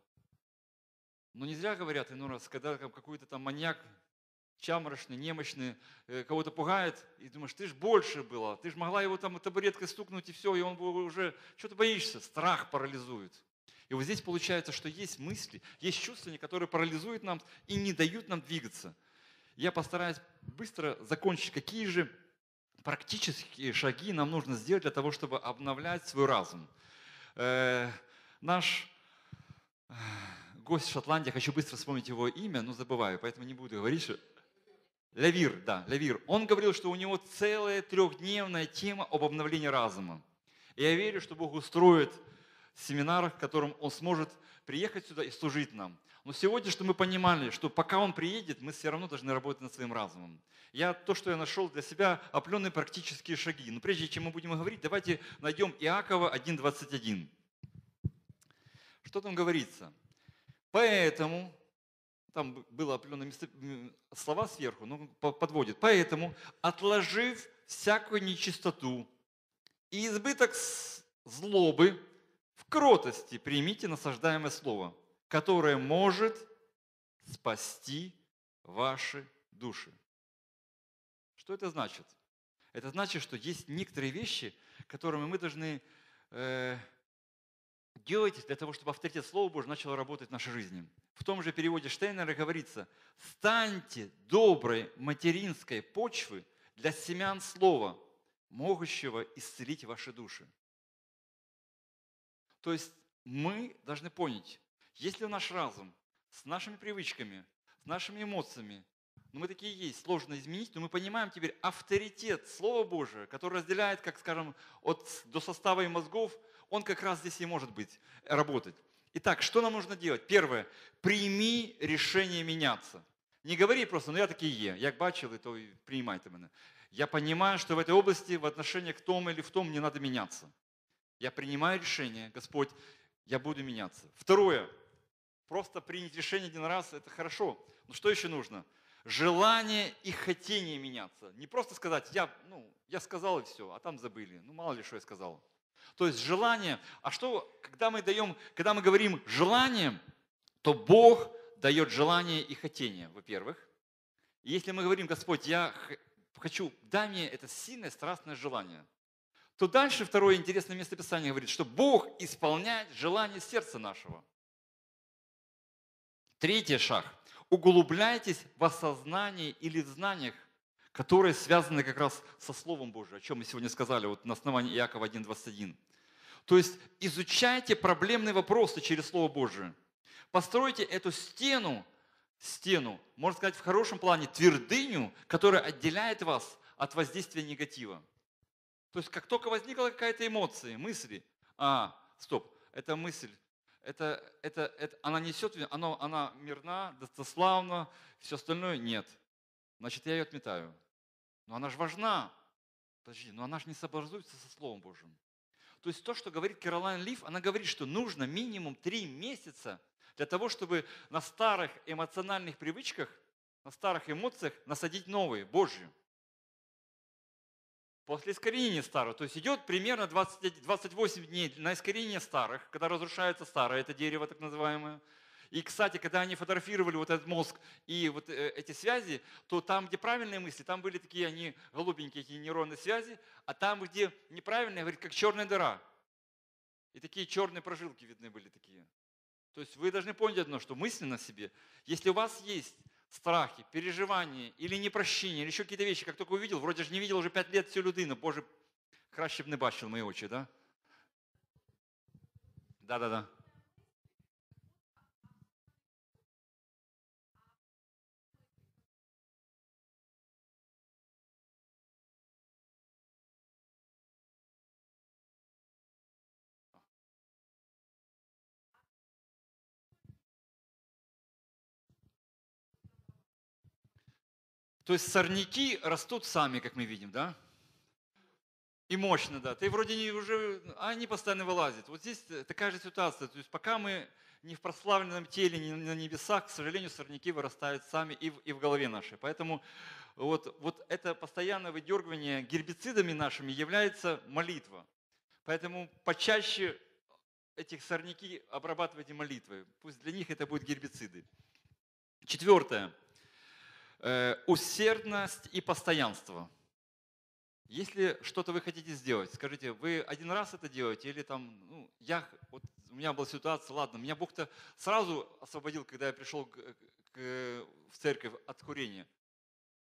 C: Но не зря говорят иной раз, когда какой-то там маньяк, чаморочный, немощный, э, кого-то пугает, и думаешь, ты ж больше была, ты же могла его там табуреткой стукнуть, и все, и он был уже, что ты боишься? Страх парализует. И вот здесь получается, что есть мысли, есть чувствования, которые парализуют нам и не дают нам двигаться. Я постараюсь быстро закончить, какие же практические шаги нам нужно сделать для того, чтобы обновлять свой разум. Э, наш э, гость Шотландии, хочу быстро вспомнить его имя, но забываю, поэтому не буду говорить, что... Левир, да, Левир. Он говорил, что у него целая трехдневная тема об обновлении разума. И я верю, что Бог устроит семинар, в котором он сможет приехать сюда и служить нам. Но сегодня, что мы понимали, что пока он приедет, мы все равно должны работать над своим разумом. Я то, что я нашел для себя, определенные практические шаги. Но прежде чем мы будем говорить, давайте найдем Иакова 1.21. Что там говорится? Поэтому, там было определенные слова сверху, но подводит. Поэтому, отложив всякую нечистоту и избыток злобы в кротости примите насаждаемое слово, которое может спасти ваши души. Что это значит? Это значит, что есть некоторые вещи, которыми мы должны э, делать для того, чтобы авторитет Слова Божьего начал работать в нашей жизни. В том же переводе Штейнера говорится, станьте доброй материнской почвы для семян Слова, могущего исцелить ваши души. То есть мы должны понять, если наш разум с нашими привычками, с нашими эмоциями, ну мы такие есть, сложно изменить, но мы понимаем теперь авторитет Слова Божия, который разделяет, как скажем, от до состава и мозгов, он как раз здесь и может быть, э, работать. Итак, что нам нужно делать? Первое. Прими решение меняться. Не говори просто, ну я такий є, як бачили, то і приймайте мене. Я понимаю, что в этой области в отношении к тому или в том мне надо меняться. Я принимаю решение, Господь, я буду меняться. Второе. Просто принять решение один раз, это хорошо. Но что еще нужно? Желание и хотение меняться. Не просто сказать, я, ну, я сказал и все, а там забыли. Ну, мало ли, что я сказал. То есть желание. А что, когда мы даем, когда мы говорим желание, то Бог дает желание и хотение, во-первых. Если мы говорим, Господь, я хочу, дай мне это сильное страстное желание, то дальше второе интересное место Писания говорит, что Бог исполняет желание сердца нашего. Третий шаг. Углубляйтесь в осознании или в знаниях, которые связаны как раз со Словом Божьим, о чем мы сегодня сказали вот на основании Иакова 1.21. То есть изучайте проблемные вопросы через Слово Божие. Постройте эту стену, стену, можно сказать в хорошем плане, твердыню, которая отделяет вас от воздействия негатива. То есть как только возникла какая-то эмоция, мысли, а, стоп, эта мысль, это, это, это, она несет, она, она мирна, достославна, все остальное нет. Значит, я ее отметаю. Но она же важна. Подожди, но она же не сообразуется со Словом Божьим. То есть то, что говорит Кэролайн Лив, она говорит, что нужно минимум три месяца для того, чтобы на старых эмоциональных привычках, на старых эмоциях насадить новые, Божьи. После искоренения старого. То есть идет примерно 20, 28 дней на искоренение старых, когда разрушается старое, это дерево так называемое. И, кстати, когда они фотографировали вот этот мозг и вот э, эти связи, то там, где правильные мысли, там были такие, они голубенькие, такие нейронные связи, а там, где неправильные, говорит, как черная дыра. И такие черные прожилки видны были такие. То есть вы должны понять одно, что мысленно себе, если у вас есть страхи, переживания или непрощение, или еще какие-то вещи, как только увидел, вроде же не видел уже пять лет всю людину, Боже, краще б не бачив мої очі, да? Да-да-да. То есть сорняки растут сами, как мы видим, да? И мощно, да. Ты вроде не уже, а они постоянно вылазят. Вот здесь такая же ситуация. То есть пока мы не в прославленном теле, не на небесах, к сожалению, сорняки вырастают сами и в, и в голове нашей. Поэтому вот, вот это постоянное выдергивание гербицидами нашими является молитва. Поэтому почаще этих сорняки обрабатывайте молитвой. Пусть для них это будут гербициды. Четвертое. Э, усердность и постоянство. Если что-то вы хотите сделать, скажите, вы один раз это делаете или там, ну, я, вот у меня была ситуация, ладно, меня Бог-то сразу освободил, когда я пришел к, к- в церковь от курения.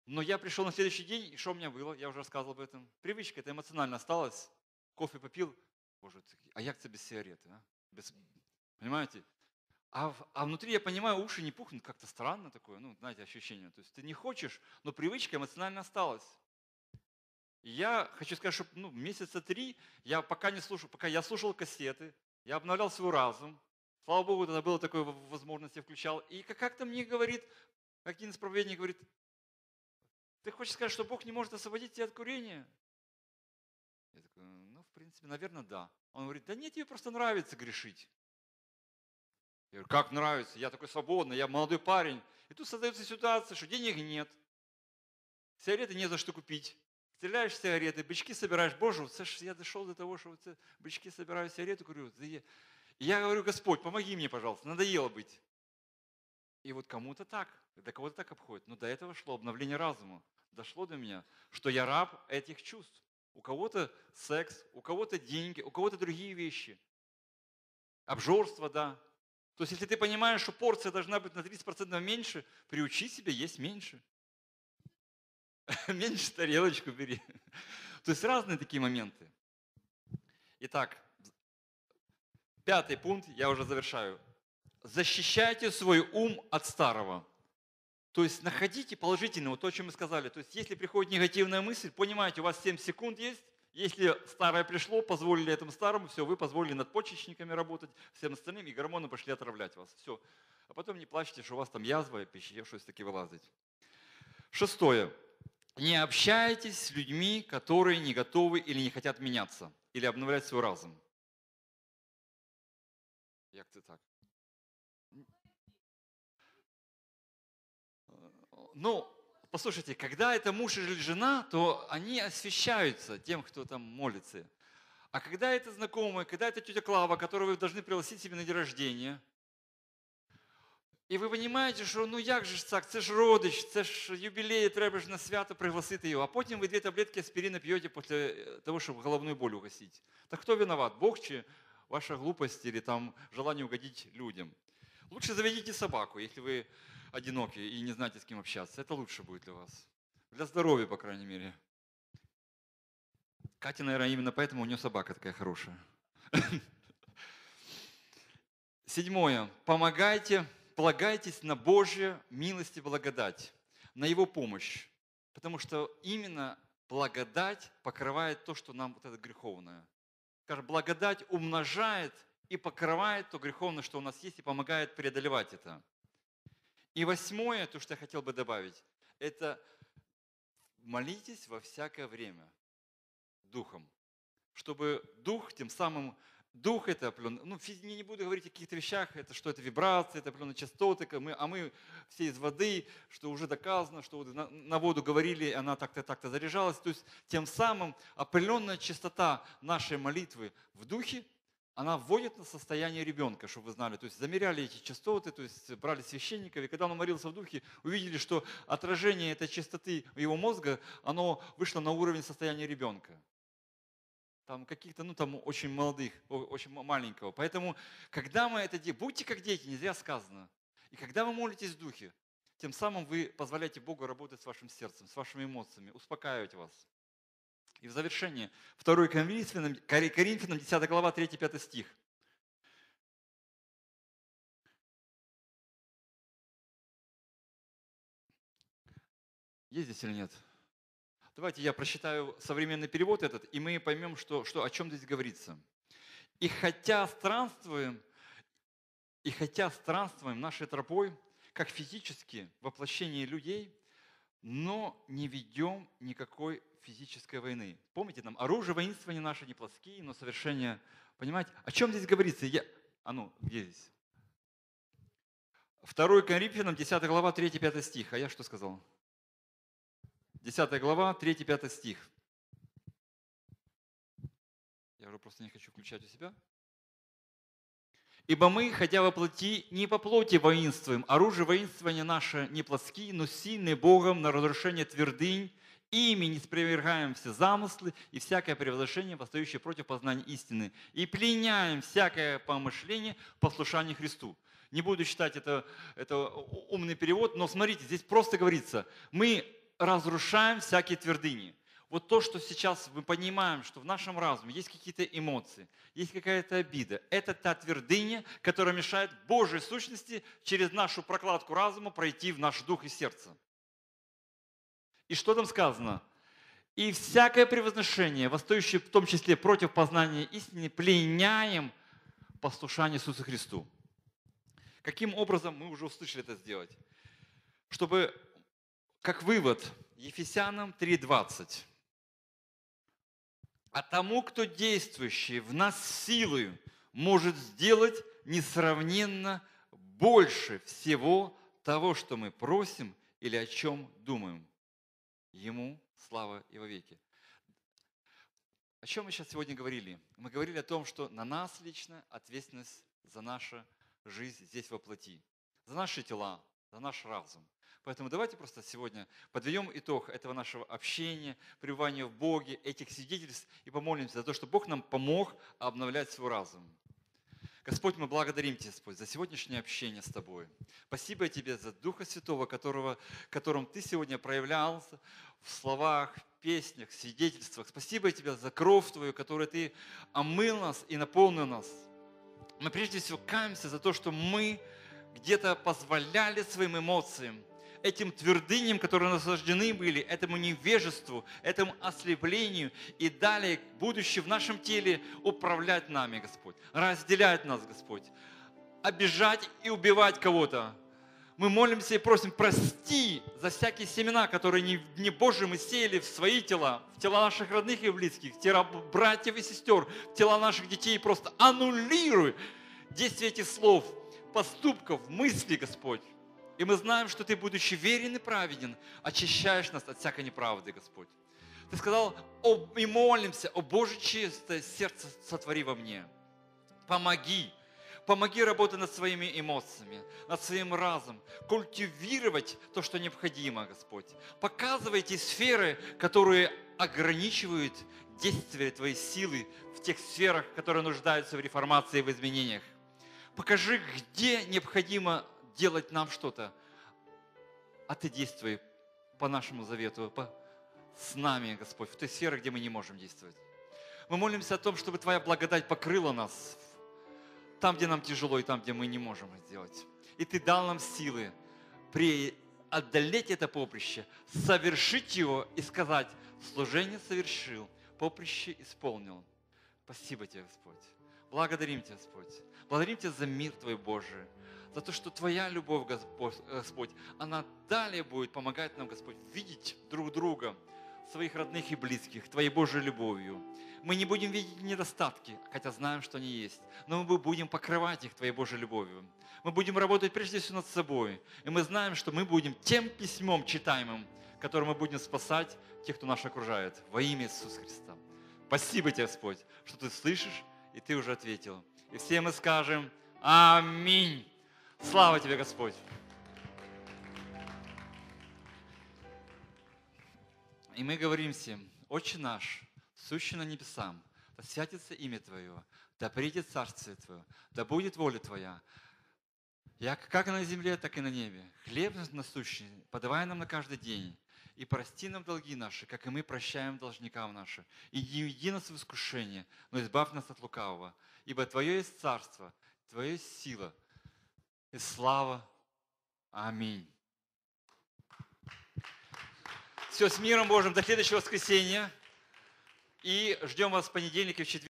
C: Но я пришел на следующий день, и что у меня было? Я уже рассказывал об этом. Привычка это эмоционально осталась. Кофе попил. Боже, а як це без сигареты? А? Без, понимаете? А, а внутри я понимаю, уши не пухнут, как-то странно такое, ну, знаете, ощущение. То есть ты не хочешь, но привычка эмоционально осталась. Я хочу сказать, что ну, месяца три я пока не слушал, пока я слушал кассеты, я обновлял свой разум. Слава Богу, тогда было такое возможность, я включал. И как- как-то мне говорит, один из проповедников говорит, ты хочешь сказать, что Бог не может освободить тебя от курения? Я такой, ну, в принципе, наверное, да. Он говорит, да нет, тебе просто нравится грешить. Я говорю, как нравится? Я такой свободный, я молодой парень. И тут создается ситуация, что денег нет. Сигареты не за что купить. Стріляєш сигарети, бички собираешь. Боже, це ж я дошел до того, что це бички собираю сигареты, говорю, «Да я-» И я говорю, Господь, помоги мне, пожалуйста, надоело быть. И вот кому-то так, до кого-то так обходит. Но до этого шло обновление разума. Дошло до меня, что я раб этих чувств. У кого-то секс, у кого-то деньги, у кого-то другие вещи. Обжорство, да. То есть, если ты понимаешь, что порция должна быть на 30% меньше, приучи себя есть меньше. Меньше тарелочку бери. То есть разные такие моменты. Итак, пятый пункт, я уже завершаю. Защищайте свой ум от старого. То есть находите положительное, вот то, о чем мы сказали. То есть если приходит негативная мысль, понимаете, у вас 7 секунд есть, если старое пришло, позволили этому старому, все, вы позволили надпочечниками работать, всем остальным, и гормоны пошли отравлять вас. Все. А потом не плачьте, что у вас там язва, пищевая, что-то таки вылазить. Шестое. Не общайтесь с людьми, которые не готовы или не хотят меняться, или обновлять свой разум. Як це так? Ну, послушайте, когда это муж или жена, то они освещаются тем, кто там молится. А когда это знакомые, когда это тетя Клава, которую вы должны пригласить себе на день рождения, і ви розумієте, що ну як же ж так, це ж родич, це ж юбілей, треба ж на свято пригласити його. А потім ви дві таблетки аспірина п'єте після того, щоб головну боль угасити. Так хто виноват? Бог чи ваша глупость или там желание угодить людям? Лучше заведите собаку, если вы одиноки и не знаете, с кем общаться. Это лучше будет для вас. Для здоровья, по крайней мере. Катя, наверное, именно поэтому у нее собака такая хорошая. Седьмое. Помогайте, полагайтесь на Божью милость и благодать, на Его помощь. Потому что именно благодать покрывает то, что нам вот это греховное. Скажем, благодать умножает и покрывает то греховное, что у нас есть, и помогает преодолевать это. И восьмое, то, что я хотел бы добавить, это молитесь во всякое время Духом, чтобы Дух тем самым Дух это определенно, ну, не буду говорить о каких-то вещах, это что это вибрации, это определенные частоты, мы, а мы все из воды, что уже доказано, что на, на воду говорили, она так-то, так-то заряжалась. То есть тем самым определенная частота нашей молитвы в духе, она вводит на состояние ребенка, чтобы вы знали. То есть замеряли эти частоты, то есть брали священников, и когда он молился в духе, увидели, что отражение этой частоты его мозга, оно вышло на уровень состояния ребенка там каких-то, ну там очень молодых, очень ма- маленького. Поэтому, когда мы это делаем, будьте как дети, не зря сказано. И когда вы молитесь в духе, тем самым вы позволяете Богу работать с вашим сердцем, с вашими эмоциями, успокаивать вас. И в завершение, 2 Коринфянам, Кори- Коринфянам 10 глава, 3-5 стих. Есть здесь или нет? Давайте я прочитаю современный перевод этот, и мы поймем, что, что, о чем здесь говорится. И хотя странствуем, и хотя странствуем нашей тропой, как физически воплощение людей, но не ведем никакой физической войны. Помните, нам оружие воинствования наше не плоские, но совершение. Понимаете, о чем здесь говорится? Я... А ну, где здесь? 2 Коринфянам, 10 глава, 3-5 стих. А я что сказал? 10 глава, 3-5 стих. Я уже просто не хочу включать у себя. Ибо мы, хотя во плоти, не по плоти воинствуем. Оружие воинствования наше не плотские, но сильные Богом на разрушение твердынь. Ими не спровергаем все замыслы и всякое превозношение, восстающее против познания истины. И пленяем всякое помышление в послушании Христу. Не буду читать это, это умный перевод, но смотрите, здесь просто говорится, мы разрушаем всякие твердыни. Вот то, что сейчас мы понимаем, что в нашем разуме есть какие-то эмоции, есть какая-то обида, это та твердыня, которая мешает Божьей сущности через нашу прокладку разума пройти в наш дух и сердце. И что там сказано? И всякое превозношение, восстающее в том числе против познания истины, пленяем послушание Иисусу Христу. Каким образом мы уже услышали это сделать? Чтобы, как вывод, Ефесянам 3.20. А тому, кто действующий в нас силою, может сделать несравненно больше всего того, что мы просим или о чем думаем. Ему слава и во веки. О чем мы сейчас сегодня говорили? Мы говорили о том, что на нас лично ответственность за нашу жизнь здесь воплоти, за наши тела, за наш разум. Поэтому давайте просто сегодня подведем итог этого нашего общения, пребывания в Боге, этих свидетельств и помолимся за то, чтобы Бог нам помог обновлять свой разум. Господь, мы благодарим Тебя, Господь, за сегодняшнее общение с Тобой. Спасибо Тебе за Духа Святого, которого, которым Ты сегодня проявлялся в словах, песнях, свидетельствах. Спасибо Тебе за кровь Твою, которой Ты омыл нас и наполнил нас. Мы прежде всего каемся за то, что мы где-то позволяли своим эмоциям, этим твердыням, которые наслаждены были, этому невежеству, этому ослеплению и далее, будущее в нашем теле, управлять нами, Господь, разделять нас, Господь, обижать и убивать кого-то. Мы молимся и просим, прости за всякие семена, которые не, не Божьи мы сеяли в свои тела, в тела наших родных и близких, в тела братьев и сестер, в тела наших детей. Просто аннулируй действие этих слов, поступков, мыслей, Господь. И мы знаем, что Ты, будучи верен и праведен, очищаешь нас от всякой неправды, Господь. Ты сказал, и молимся, о Боже чистое сердце сотвори во мне. Помоги, помоги работать над своими эмоциями, над своим разумом, культивировать то, что необходимо, Господь. Показывай те сферы, которые ограничивают действие Твоей силы в тех сферах, которые нуждаются в реформации и в изменениях. Покажи, где необходимо делать нам что-то, а Ты действуй по нашему завету, по, с нами, Господь, в той сфере, где мы не можем действовать. Мы молимся о том, чтобы Твоя благодать покрыла нас там, где нам тяжело, и там, где мы не можем это сделать. И Ты дал нам силы преодолеть это поприще, совершить его и сказать, служение совершил, поприще исполнил. Спасибо Тебе, Господь. Благодарим Тебя, Господь. Благодарим Тебя за мир Твой Божий за то, что Твоя любовь, Господь, она далее будет помогать нам, Господь, видеть друг друга, своих родных и близких, Твоей Божьей любовью. Мы не будем видеть недостатки, хотя знаем, что они есть, но мы будем покрывать их Твоей Божьей любовью. Мы будем работать прежде всего над собой, и мы знаем, что мы будем тем письмом читаемым, которым мы будем спасать тех, кто нас окружает, во имя Иисуса Христа. Спасибо тебе, Господь, что ты слышишь, и ты уже ответил. И все мы скажем Аминь. Слава тебе, Господь. И мы говорим всем, Отче наш, сущий на небесам, да святится имя Твое, да придет Царствие Твое, да будет воля Твоя, как на земле, так и на небе. Хлеб насущный подавай нам на каждый день, и прости нам долги наши, как и мы прощаем должникам нашим. И не веди нас в искушение, но избавь нас от лукавого. Ибо Твое есть царство, Твое есть сила – и слава. Аминь. Все, с миром Божьим. До следующего воскресенья. И ждем вас в понедельник и в четверг.